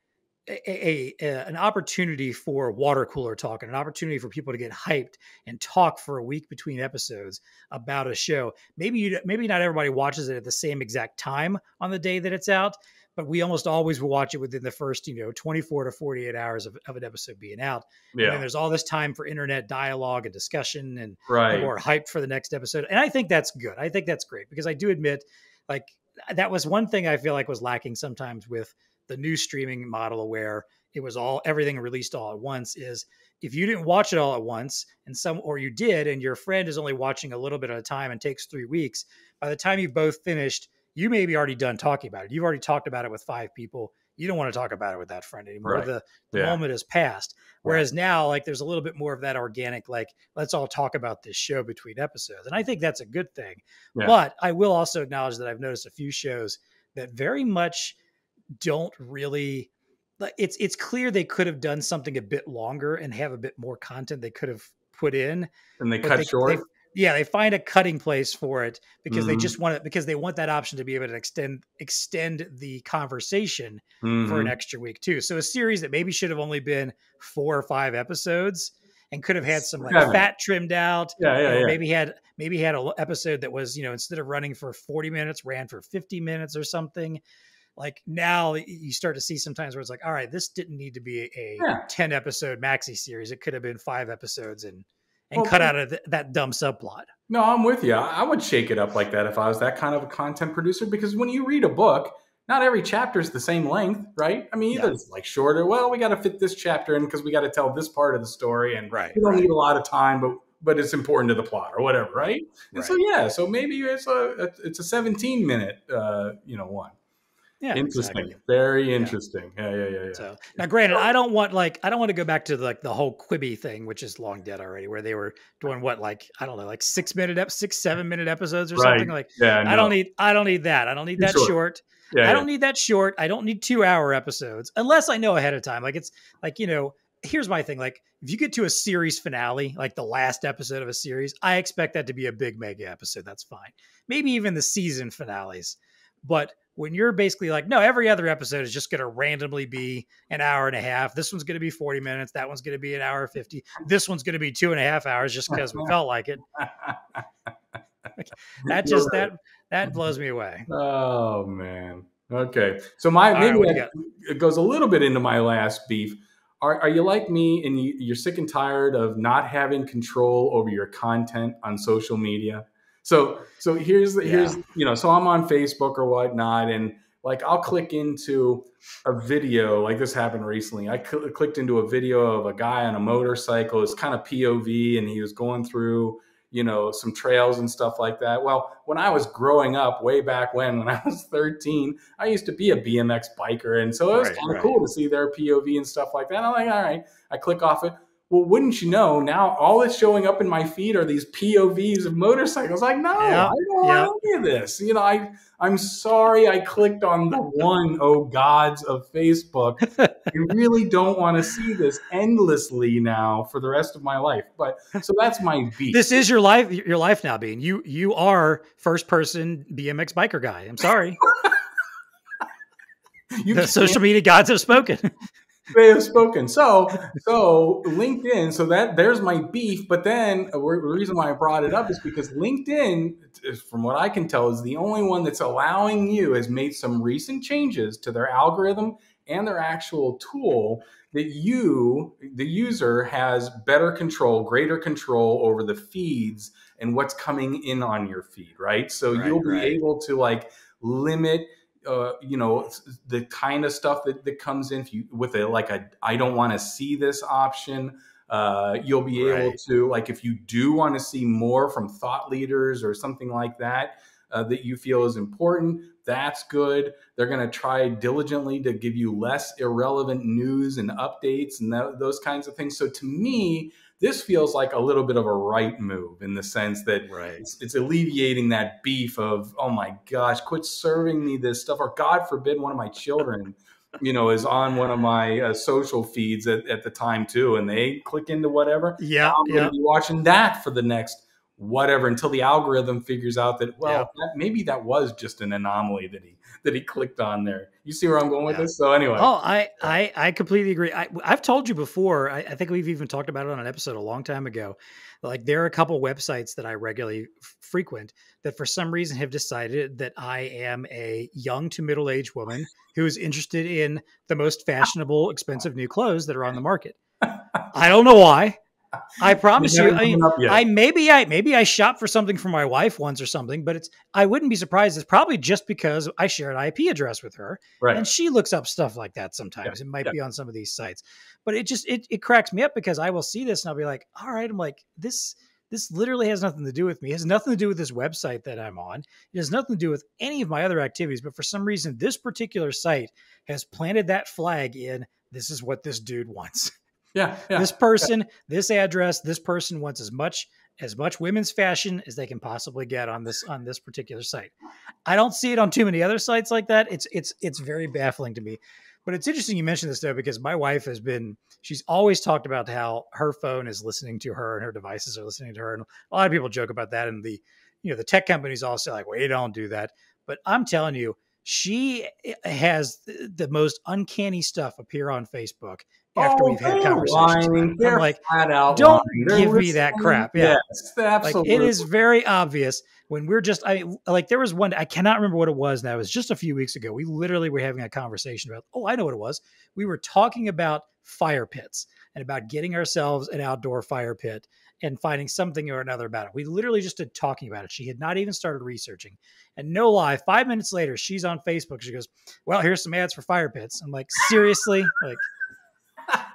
a, a, an opportunity for water cooler talk and an opportunity for people to get hyped and talk for a week between episodes about a show. Maybe you maybe not everybody watches it at the same exact time on the day that it's out, but we almost always will watch it within the first, you know, 24 to 48 hours of, of an episode being out. Yeah. And then there's all this time for internet dialogue and discussion and Right. people are hyped for the next episode. And I think that's good. I think that's great because I do admit, like, that was one thing I feel like was lacking sometimes with the new streaming model where it was all everything released all at once is if you didn't watch it all at once and some or you did and your friend is only watching a little bit at a time and takes three weeks by the time you've both finished you may be already done talking about it. You've already talked about it with five people. You don't want to talk about it with that friend anymore. Right. the, the Yeah. moment has passed. Whereas now like there's a little bit more of that organic like let's all talk about this show between episodes. And i think that's a good thing. Yeah. but i will also acknowledge that i've noticed a few shows that very much don't really it's it's clear they could have done something a bit longer and have a bit more content they could have put in and they cut they- short. they- yeah, they find a cutting place for it because they Mhm. just want it because they want that option to be able to extend extend the conversation for an Mhm. extra week too. So a series that maybe should have only been four or five episodes and could have had some like Seven. fat trimmed out. Yeah, yeah, yeah. Maybe had maybe had an episode that was you know instead of running for forty minutes, ran for fifty minutes or something. Like now you start to see sometimes where it's like, all right, this didn't need to be a Yeah. ten episode maxi series. It could have been five episodes and and Well, cut out of th- that dumb subplot. No, I'm with you. I would shake it up like that if I was that kind of a content producer because when you read a book, not every chapter is the same length, right? I mean, either Yeah. it's like shorter. Well, we got to fit this chapter in because we got to tell this part of the story, and Right, we don't right. need a lot of time, but but it's important to the plot or whatever, right? And so yeah, so maybe it's a it's a 17 minute uh, you know one. Yeah, interesting, exactly. very interesting. Yeah, yeah, yeah, yeah. So now, granted, I don't want like I don't want to go back to like the whole Quibi thing, which is long dead already, where they were doing what like I don't know, like six minute, ep- six seven minute episodes or Right. something. Like yeah, I don't need I don't need that. I don't need Too that short. short. Yeah, I don't need that short. I don't need two hour episodes unless I know ahead of time. Like it's like you know. Here's my thing: like, if you get to a series finale, like the last episode of a series, I expect that to be a big mega episode. That's fine. Maybe even the season finales. But when you're basically like, no, every other episode is just going to randomly be an hour and a half. This one's going to be 40 minutes. That one's going to be an hour 50. This one's going to be two and a half hours just because we felt like it. That just, right. that, that blows me away. Oh man. Okay. So my maybe right, what do you that- it goes a little bit into my last beef. are, are you like me and you, you're sick and tired of not having control over your content on social media? So so here's the, here's you know so I'm on Facebook or whatnot and like I'll click into a video like this happened recently. I cl- clicked into a video of a guy on a motorcycle. It's kind of POV and he was going through you know, some trails and stuff like that. Well, when I was growing up, way back when, when I was 13, I used to be a BMX biker. And so it was right, kind of right. cool to see their POV and stuff like that. And I'm like, all right, I click off it well, wouldn't you know, now all that's showing up in my feed are these POVs of motorcycles. Like, no, I don't want any of this. You know, I I'm sorry I clicked on the one oh gods of Facebook. I really don't want to see this endlessly now for the rest of my life. But so that's my beat. This is your life your life now, Dean. You you are first person BMX biker guy. I'm sorry. the social media gods have spoken they have spoken. So, so LinkedIn. So that there's my beef. But then uh, the reason why I brought it up is because LinkedIn, from what I can tell, is the only one that's allowing you has made some recent changes to their algorithm and their actual tool that you, the user, has better control, greater control over the feeds and what's coming in on your feed. Right. So right, you'll be right. able to like limit uh, you know the kind of stuff that, that comes in you, with a like a I don't want to see this option. Uh, you'll be right. able to like if you do want to see more from thought leaders or something like that uh, that you feel is important. That's good. They're going to try diligently to give you less irrelevant news and updates and th- those kinds of things. So to me, this feels like a little bit of a right move in the sense that right. it's, it's, alleviating that beef of, oh my gosh, quit serving me this stuff, or God forbid, one of my children, you know, is on one of my uh, social feeds at, at, the time too, and they click into whatever. Yeah, I'm going yeah. be watching that for the next whatever until the algorithm figures out that well, yeah. that, maybe that was just an anomaly that he that he clicked on there. You see where I'm going with yeah. this? So anyway. Oh, I, I, I completely agree. I, I've told you before, I, I, think we've even talked about it on an episode a long time ago. Like there are a couple websites that I regularly frequent that for some reason have decided that I am a young to middle aged woman who is interested in the most fashionable, expensive new clothes that are on the market. I don't know why. I promise you. I, mean, I maybe I maybe I shop for something for my wife once or something, but it's I wouldn't be surprised. It's probably just because I share an IP address with her, right. and she looks up stuff like that sometimes. Yeah. It might yeah. be on some of these sites, but it just it it cracks me up because I will see this and I'll be like, all right, I'm like this. This literally has nothing to do with me. It has nothing to do with this website that I'm on. It has nothing to do with any of my other activities. But for some reason, this particular site has planted that flag in. This is what this dude wants. Yeah, yeah this person, yeah. this address, this person wants as much as much women's fashion as they can possibly get on this on this particular site. I don't see it on too many other sites like that. It's it's it's very baffling to me. But it's interesting you mentioned this though because my wife has been she's always talked about how her phone is listening to her and her devices are listening to her and a lot of people joke about that and the you know the tech companies all say like we don't do that. But I'm telling you she eh, has the most uncanny stuff appear on Facebook after oh, we've had conversations. Lying. I'm like, don't give me that crap. Yeah, yes, absolutely. Like, it is very obvious when we're just. I like there was one. I cannot remember what it was. That was just a few weeks ago. We literally were having a conversation about. Oh, I know what it was. We were talking about fire pits and about getting ourselves an outdoor fire pit and finding something or another about it. We literally just did talking about it. She had not even started researching. And no lie, five minutes later, she's on Facebook. She goes, Well, here's some ads for fire pits. I'm like, seriously? Like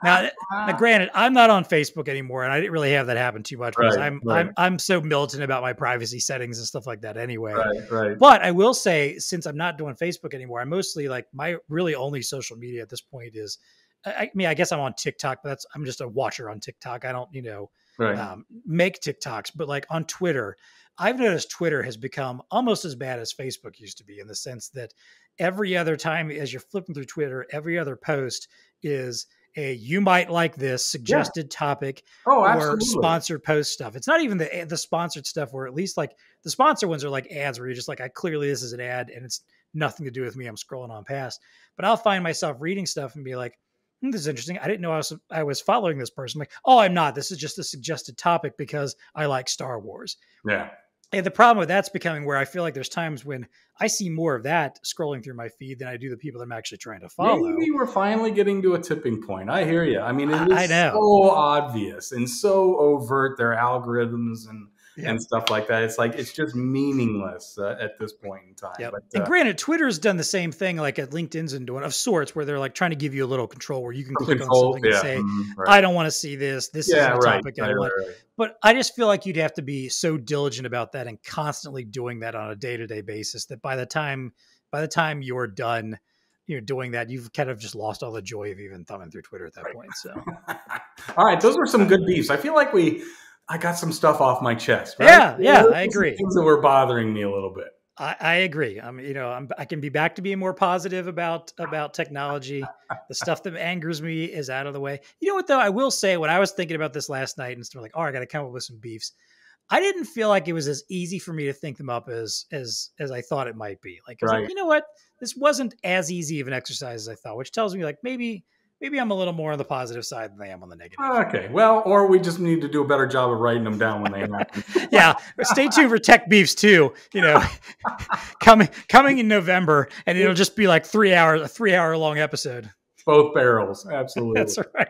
now, now, granted, I'm not on Facebook anymore, and I didn't really have that happen too much because right, I'm right. I'm I'm so militant about my privacy settings and stuff like that anyway. Right, right. But I will say, since I'm not doing Facebook anymore, I'm mostly like my really only social media at this point is. I, I mean, I guess I'm on TikTok, but that's I'm just a watcher on TikTok. I don't, you know, right. um, make TikToks, but like on Twitter, I've noticed Twitter has become almost as bad as Facebook used to be in the sense that every other time as you're flipping through Twitter, every other post is a you might like this suggested yeah. topic oh, or sponsored post stuff. It's not even the the sponsored stuff where at least like the sponsor ones are like ads where you're just like I clearly this is an ad and it's nothing to do with me. I'm scrolling on past. But I'll find myself reading stuff and be like, hmm, this is interesting. I didn't know I was I was following this person. like, oh, I'm not. This is just a suggested topic because I like Star Wars. Yeah. And the problem with that's becoming where I feel like there's times when I see more of that scrolling through my feed than I do the people that I'm actually trying to follow. Maybe we're finally getting to a tipping point. I hear you. I mean, it is I know. so obvious and so overt their algorithms and Yeah. and stuff like that. It's like it's just meaningless uh, at this point in time. Yep. But, and uh, granted, Twitter's done the same thing, like at LinkedIn's and doing of sorts, where they're like trying to give you a little control where you can click on something yeah, and say, mhm, right. "I don't want to see this. This yeah, is a right, topic I want." right. But I just feel like you'd have to be so diligent about that and constantly doing that on a day to day basis that by the time by the time you're done, you're doing that, you've kind of just lost all the joy of even thumbing through Twitter at that Right. point. So All right, those were some good beefs. I feel like we, I got some stuff off my chest. Right? Yeah, yeah, I agree. Things that were bothering me a little bit. I, I agree. I'm, you know, I'm, I can be back to being more positive about about technology. The stuff that angers me is out of the way. You know what though? I will say when I was thinking about this last night and stuff like, oh, I got to come up with some beefs. I didn't feel like it was as easy for me to think them up as as as I thought it might be. Like, Right. like, you know what? This wasn't as easy of an exercise as I thought, which tells me like maybe maybe I'm a little more on the positive side than I am on the negative. Okay, well, or we just need to do a better job of writing them down when they happen. yeah, stay tuned for tech beefs too. You know, coming coming in November, and it'll just be like three hours, a three hour long episode. Both barrels, absolutely. That's right.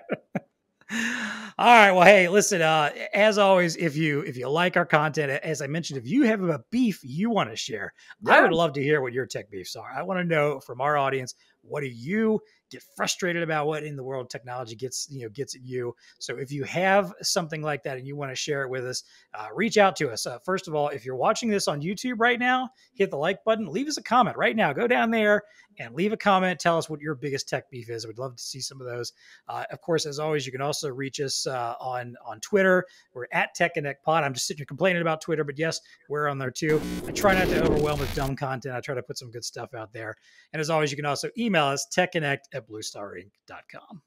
All right. Well, hey, listen. Uh, as always, if you if you like our content, as I mentioned, if you have a beef you want to share, I would love to hear what your tech beefs are. I want to know from our audience what do you get frustrated about? What in the world technology gets you know gets at you? So if you have something like that and you want to share it with us, uh, reach out to us. Uh, first of all, if you're watching this on YouTube right now, hit the like button. Leave us a comment right now. Go down there and leave a comment. Tell us what your biggest tech beef is. We'd love to see some of those. Uh, of course, as always, you can also reach us uh, on on Twitter. We're at TEConnect Pod. I'm just sitting here complaining about Twitter, but yes, we're on there too. I try not to overwhelm with dumb content. I try to put some good stuff out there. And as always, you can also email us TEConnect at bluestarinc.com.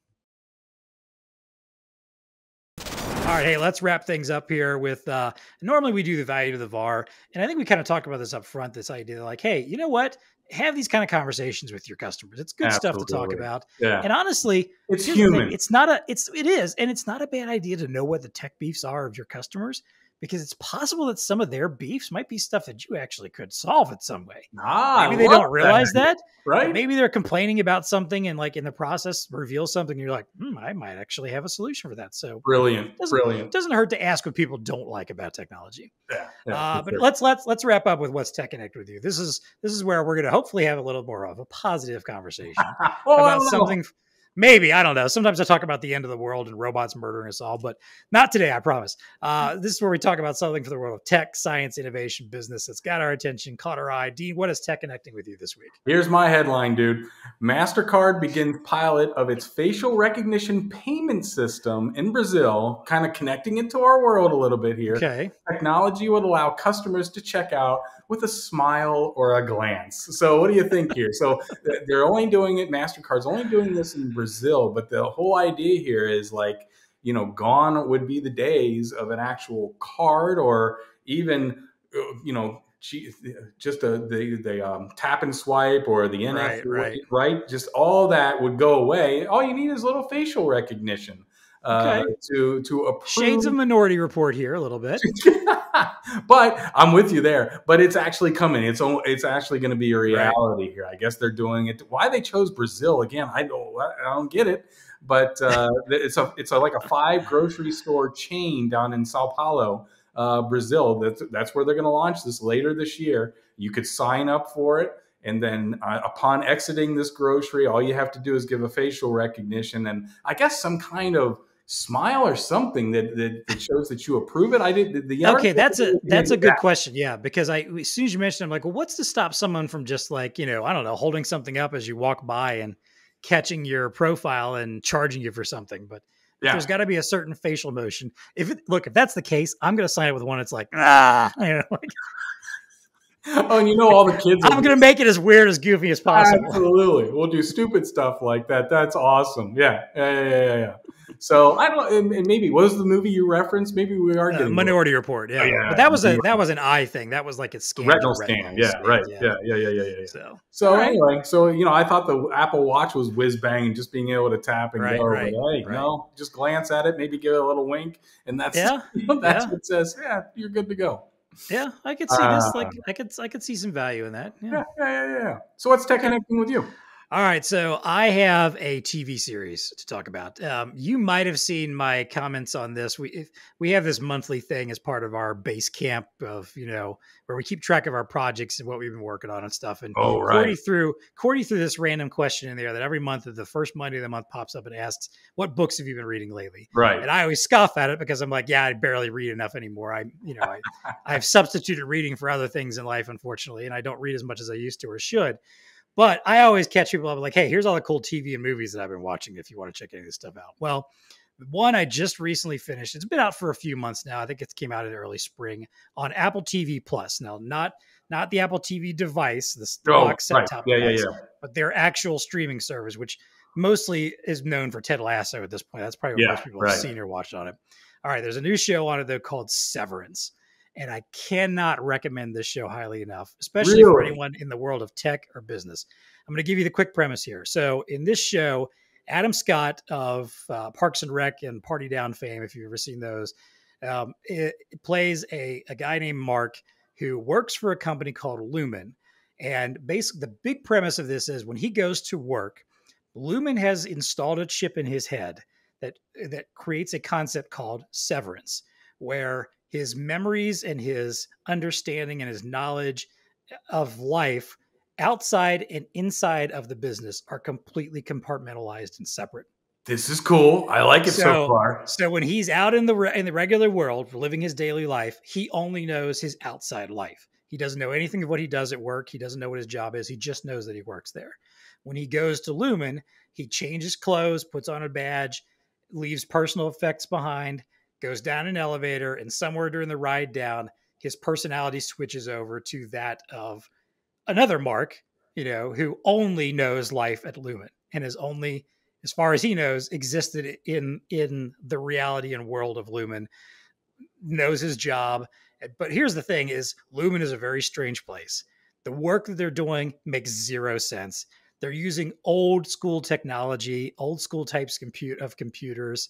All right, hey, let's wrap things up here with uh normally we do the value to the VAR, and I think we kind of talked about this up front, this idea like, hey, you know what? Have these kind of conversations with your customers. It's good stuff to talk about. yeah, And honestly, it's the thing, human. It's not a it's it is, and it's not a bad idea to know what the tech beefs are of your customers because it's possible that some of their beefs might be stuff that you actually could solve in some way. Ah, Maybe they don't realize that. or right? Maybe they're complaining about something and like in the process reveal something. And you're like, hmm, I might actually have a solution for that. So Brilliant, Doesn't- brilliant. it doesn't hurt to ask what people don't like about technology. Yeah, yeah, uh, but sure. let's let's let's wrap up with what's TEConnect with you. This is this is where we're going to hopefully have a little more of a positive conversation Oh, about something. Maybe I don't know. Sometimes I talk about the end of the world and robots murdering us all, but not today. I promise. Uh, this is where we talk about something for the world of tech, science, innovation, business that's got our attention, caught our eye. Dean, what is TEConnecting with you this week? Here's my headline, dude. MasterCard begins pilot of its facial recognition payment system in Brazil, kind of connecting it to our world a little bit here. Okay, Technology would allow customers to check out with a smile or a glance. So, what do you think here? So, they're only doing it, MasterCard's only doing this in Brazil, but the whole idea here is like, you know, gone would be the days of an actual card or even, uh, you know, just a the the um, tap and swipe or the NFC, Right, right. right? Just all that would go away. All you need is a little facial recognition uh, to to approve. shades of Minority Report here a little bit. but I'm with you there. But it's actually coming. It's it's actually going to be a reality here. I guess they're doing it. Why they chose Brazil again? I don't I don't get it. But uh, it's a it's a, like a five grocery store chain down in Sao Paulo, uh, Brazil. That's that's where they're going to launch this later this year. You could sign up for it. And then uh, upon exiting this grocery, all you have to do is give a facial recognition and I guess some kind of smile or something that, that, that shows that you approve it. I did the, the Okay, that's a that's a good that. question. Yeah, because I as soon as you mentioned, it, I'm like, well, what's to stop someone from just like you know, I don't know, holding something up as you walk by and catching your profile and charging you for something? But Yeah. there's got to be a certain facial motion. If it, look, if that's the case, I'm going to sign it with one that's like, ah, you know, like, Oh, and you know all the kids. I'm going to make it as weird as goofy as possible. Absolutely, we'll do stupid stuff like that. That's awesome. Yeah, yeah, yeah, yeah. yeah, yeah. So I don't. And, and maybe what was the movie you referenced? Maybe we are Uh, getting Minority Report, yeah. Oh, yeah, but that was a Minority that was an eye thing. That was like a scanned retinal scan. retinals. Yeah, right. Yeah. Yeah, yeah, yeah, yeah, yeah. yeah. So So All right. anyway, so you know, I thought the Apple Watch was whiz bang and just being able to tap and Right, go. right, but hey, right. no, just glance at it, maybe give it a little wink, and that's Yeah, that's yeah. what says, yeah, you're good to go. Yeah, I could see this. Like, Um, I could, I could see some value in that. Yeah, yeah, yeah, yeah. So what's TEConnecting with you? All right, so I have a TV series to talk about. Um, you might have seen my comments on this. We if, we have this monthly thing as part of our Basecamp of you know where we keep track of our projects and what we've been working on and stuff. And Oh, right. Cordy threw Cordy threw this random question in there that every month of the first Monday of the month pops up and asks, "What books have you been reading lately?" Right. And I always scoff at it because I'm like, yeah, I barely read enough anymore. I, you know, I, I've substituted reading for other things in life, unfortunately, and I don't read as much as I used to or should. But I always catch people up like, hey, here's all the cool TV and movies that I've been watching if you want to check any of this stuff out. Well, one I just recently finished. It's been out for a few months now. I think it came out in early spring on Apple TV Plus. Now, not not the Apple TV device, the Oh, box set right. top Yeah, yeah, device, yeah. but their actual streaming service, which mostly is known for Ted Lasso at this point. That's probably what Yeah, most people have seen or watched on it. All right, there's a new show on it though called Severance, and I cannot recommend this show highly enough, especially for anyone in the world of tech or business. I'm going to give you the quick premise here. So, in this show, Adam Scott of uh, Parks and Rec and Party Down fame, if you've ever seen those, um, it, it plays a, a guy named Mark who works for a company called Lumon. And basically, the big premise of this is when he goes to work, Lumon has installed a chip in his head that that creates a concept called severance, where his memories and his understanding and his knowledge of life outside and inside of the business are completely compartmentalized and separate. This is cool. I like it so, So- far. So when he's out in the re- in the regular world, living his daily life, he only knows his outside life. He doesn't know anything of what he does at work. He doesn't know what his job is. He just knows that he works there. When he goes to Lumon, he changes clothes, puts on a badge, leaves personal effects behind, goes down an elevator, and somewhere during the ride down, his personality switches over to that of another Mark, you know, who only knows life at Lumon and is only, as far as he knows, existed in in the reality and world of Lumon, knows his job. But here's the thing: is Lumon is a very strange place. The work that they're doing makes zero sense. They're using old school technology, old school types compute of computers.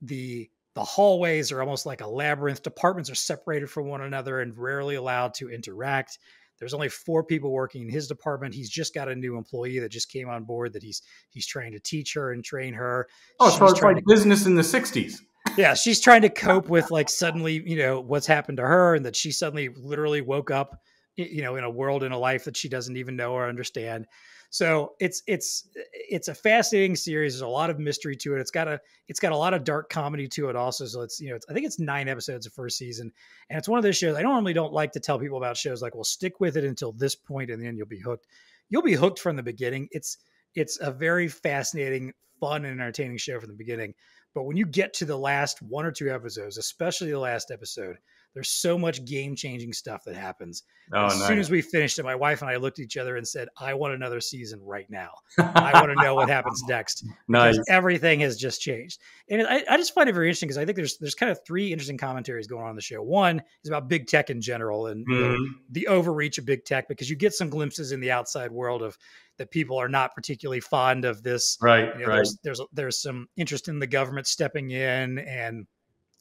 The the hallways are almost like a labyrinth. Departments are separated from one another and rarely allowed to interact. There's only four people working in his department. He's just got a new employee that just came on board that he's he's trying to teach her and train her. Oh, so it's like business in the 60s. yeah, she's trying to cope with like suddenly, you know, what's happened to her and that she suddenly literally woke up, you know, in a world in a life that she doesn't even know or understand. So it's it's it's a fascinating series. There's a lot of mystery to it. It's got a it's got a lot of dark comedy to it also. So it's you know it's, I think it's nine episodes of first season, and it's one of those shows. I normally don't like to tell people about shows like, well, stick with it until this point, and then you'll be hooked. You'll be hooked from the beginning. It's it's a very fascinating, fun, and entertaining show from the beginning. But when you get to the last one or two episodes, especially the last episode, there's so much game changing stuff that happens. Oh, as nice. soon as we finished it, my wife and I looked at each other and said, I want another season right now. I want to know what happens next. nice. Because everything has just changed. And I, I just find it very interesting because I think there's there's kind of three interesting commentaries going on in the show. One is about big tech in general and know, Mhm. the overreach of big tech because you get some glimpses in the outside world of that people are not particularly fond of this Right, you know, right. there's there's there's some interest in the government stepping in and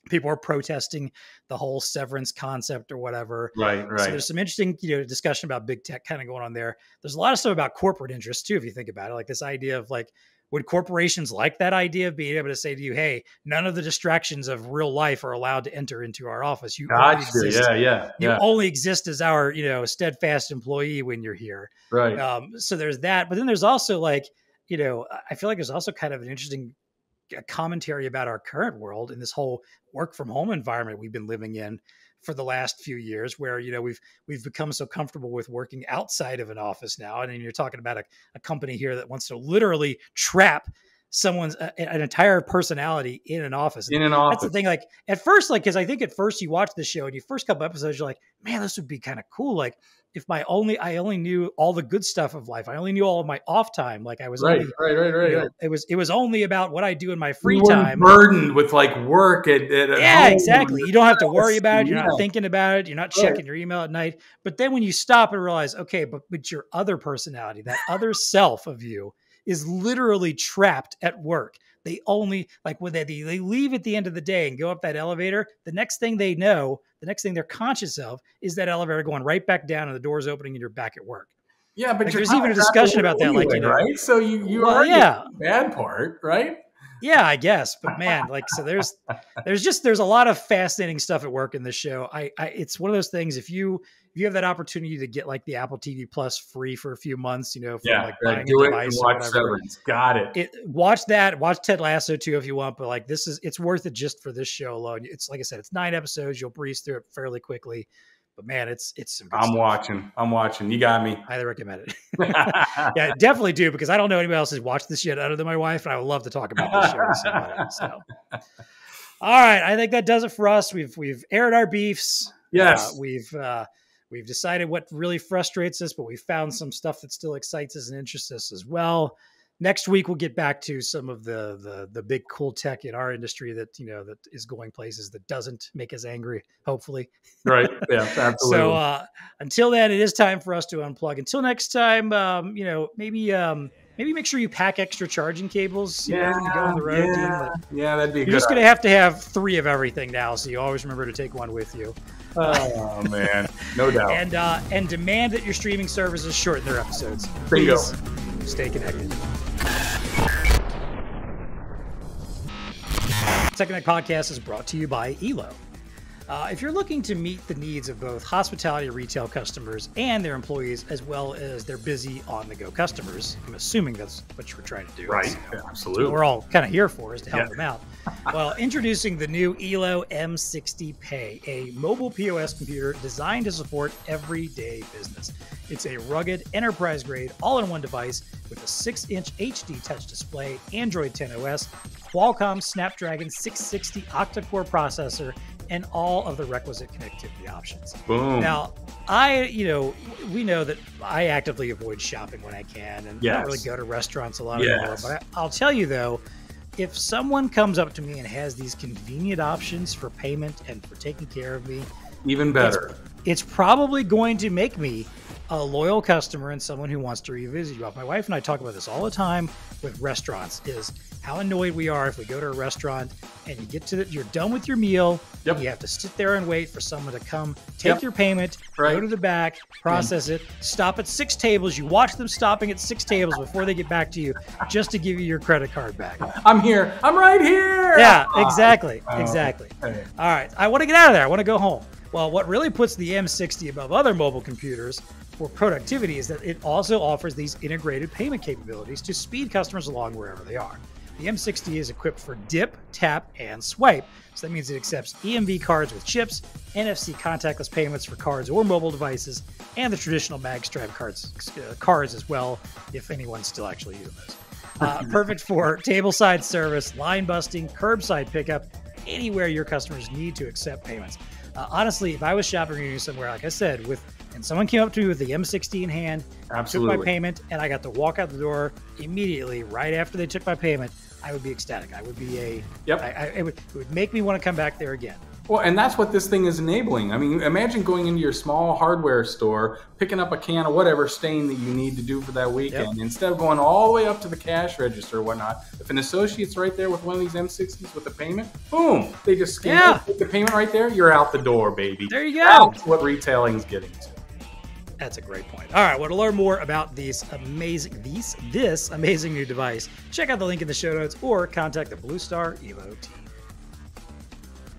people are protesting the whole severance concept or whatever Right, right. so there's some interesting you know discussion about big tech kind of going on there there's a lot of stuff about corporate interests too if you think about it like this idea of like would corporations like that idea of being able to say to you hey none of the distractions of real life are allowed to enter into our office you Gotcha. exist, Yeah, yeah, you yeah. only exist as our you know steadfast employee when you're here Right. um, so there's that, but then there's also like, you know, I feel like there's also kind of an interesting uh, commentary about our current world and this whole work from home environment we've been living in for the last few years where you know we've we've become so comfortable with working outside of an office now and then you're talking about a, a company here that wants to literally trap someone's uh, an entire personality in an office In an that's office. the thing. Like at first, like because I think at first you watch the show and your first couple episodes, you're like, man, this would be kind of cool. Like if my only I only knew all the good stuff of life. I only knew all of my off time. Like I was Right, only, right, right, right. you know, it was it was only about what I do in my free time. burdened with like work at, at Yeah, exactly. You don't have to worry about it. You're yeah. not thinking about it. You're not Right. checking your email at night. But then when you stop and realize, okay, but but your other personality, that other self of you, is literally trapped at work. They only like when they they leave at the end of the day and go up that elevator. The next thing they know, the next thing they're conscious of is that elevator going right back down and the doors opening and you're back at work. Yeah, but Like, there's even a discussion about that, like, you know- right? So you you Well, are yeah. the bad part, right? Yeah, I guess. But man, like so there's there's just there's a lot of fascinating stuff at work in this show. I, I it's one of those things if you if you have that opportunity to get like the Apple TV Plus free for a few months, you know, for Yeah, like like, buying do a it device or watch whatever. Severance. Got it. It, watch that, watch Ted Lasso too if you want, but like this is it's worth it just for this show alone. It's like I said, it's nine episodes. You'll breeze through it fairly quickly. But man, it's it's some good I'm stuff. watching. I'm watching. You got me. Highly recommend it. yeah, definitely do because I don't know anybody else who's watched this yet other than my wife, and I would love to talk about this show with somebody. So, all right, I think that does it for us. We've we've aired our beefs. Yes. Uh, we've uh, we've decided what really frustrates us, but we found some stuff that still excites us and interests us as well. Next week we'll get back to some of the the the big cool tech in our industry that you know that is going places that doesn't make us angry. Hopefully. right. Yeah, absolutely. So uh, until then, it is time for us to unplug. Until next time, um, you know, maybe um, maybe make sure you pack extra charging cables. You know, go on the road. Yeah, yeah, that'd be You're just gonna have to have three of everything now, so you always remember to take one with you, Oh man, no doubt. and uh, and demand that your streaming services shorten their episodes. Bingo. Please stay connected. TEConnect Podcast is brought to you by Elo. Uh, if you're looking to meet the needs of both hospitality retail customers and their employees, as well as their busy on the go customers, I'm assuming that's what you were trying to do. right. So, Yeah, what absolutely. we're all kind of here for is to help Yeah. them out. Well, introducing the new Elo M60 Pay, a mobile POS computer designed to support everyday business. It's a rugged, enterprise grade, all in one device with a 6 inch HD touch display, Android 10 OS, Qualcomm Snapdragon 660 octa core processor, and all of the requisite connectivity options. Boom. Now, I, you know, we know that I actively avoid shopping when I can, and I don't really go to restaurants a lot anymore. But I, I'll tell you though, if someone comes up to me and has these convenient options for payment and for taking care of me, Even better. it's probably going to make me a loyal customer and someone who wants to revisit you. My wife and I talk about this all the time with restaurants is how annoyed we are if we go to a restaurant and you get to the, you're done with your meal, Yep. you have to sit there and wait for someone to come take Yep. your payment, Right. go to the back, process it, stop at six tables. You watch them stopping at six tables before they get back to you just to give you your credit card back. I'm here. I'm right here. Yeah, Ah. exactly. Oh, Exactly. okay. All right. I want to get out of there. I want to go home. Well, what really puts the M60 above other mobile computers for productivity is that it also offers these integrated payment capabilities to speed customers along wherever they are. The M60 is equipped for dip, tap, and swipe. So that means it accepts EMV cards with chips, NFC contactless payments for cards or mobile devices, and the traditional magstripe cards, uh, cards as well, if anyone's still actually using those. Uh, perfect for tableside service, line busting, curbside pickup, anywhere your customers need to accept payments. Uh, honestly, if I was shopping or somewhere, like I said, with and someone came up to me with the M60 in hand, took my payment, and I got to walk out the door immediately right after they took my payment, I would be ecstatic. I would be a, Yep. I, I, it, would, it would make me want to come back there again. Well, and that's what this thing is enabling. I mean, imagine going into your small hardware store, picking up a can of whatever stain that you need to do for that weekend. Instead of going all the way up to the cash register or whatnot, if an associate's right there with one of these M60s with the payment, boom, they just scan Yeah. it, the payment right there, you're out the door, baby. There you go. That's what retailing's getting to. That's a great point. All right, well, to learn more about these amazing these this amazing new device, check out the link in the show notes or contact the Blue Star Evo team.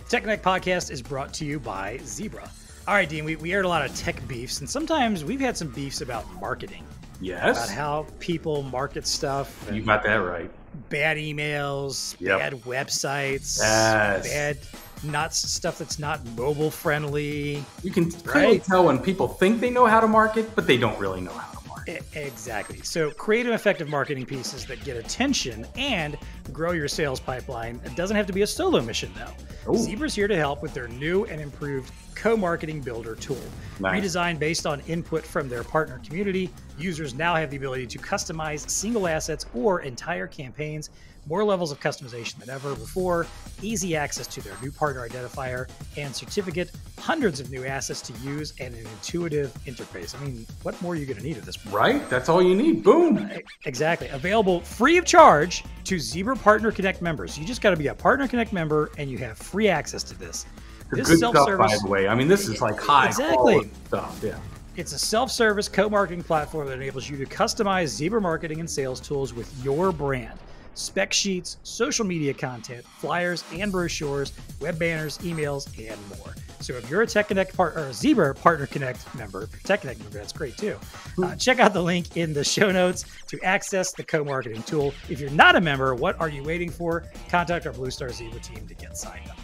TEConnect podcast is brought to you by Zebra. All right, Dean, we, we aired a lot of tech beefs, and sometimes we've had some beefs about marketing, Yes. about how people market stuff, you got that right. bad emails, Yep. bad websites, Yes. bad not stuff that's not mobile friendly. You can clearly Right. tell when people think they know how to market, but they don't really know how to market. Exactly. So, creative, effective marketing pieces that get attention and grow your sales pipeline. It doesn't have to be a solo mission, though. Ooh. Zebra's here to help with their new and improved co marketing builder tool. Nice. Redesigned based on input from their partner community, Users now have the ability to customize single assets or entire campaigns, more levels of customization than ever before, easy access to their new partner identifier and certificate, hundreds of new assets to use, and an intuitive interface. I mean, what more are you going to need at this point? Right? That's all you need. Boom. Exactly. Available free of charge to Zebra Partner Connect members. You just got to be a Partner Connect member and you have free access to this. This good stuff, by the way. I mean, this is like high exactly. quality stuff. Yeah. It's a self-service co-marketing platform that enables you to customize Zebra marketing and sales tools with your brand spec sheets, social media content, flyers and brochures, web banners, emails, and more. So if you're a TEConnect part or a Zebra Partner Connect member, TEConnect member, that's great too. Uh, check out the link in the show notes to access the co-marketing tool. If you're not a member, what are you waiting for? Contact our BlueStar Zebra team to get signed up.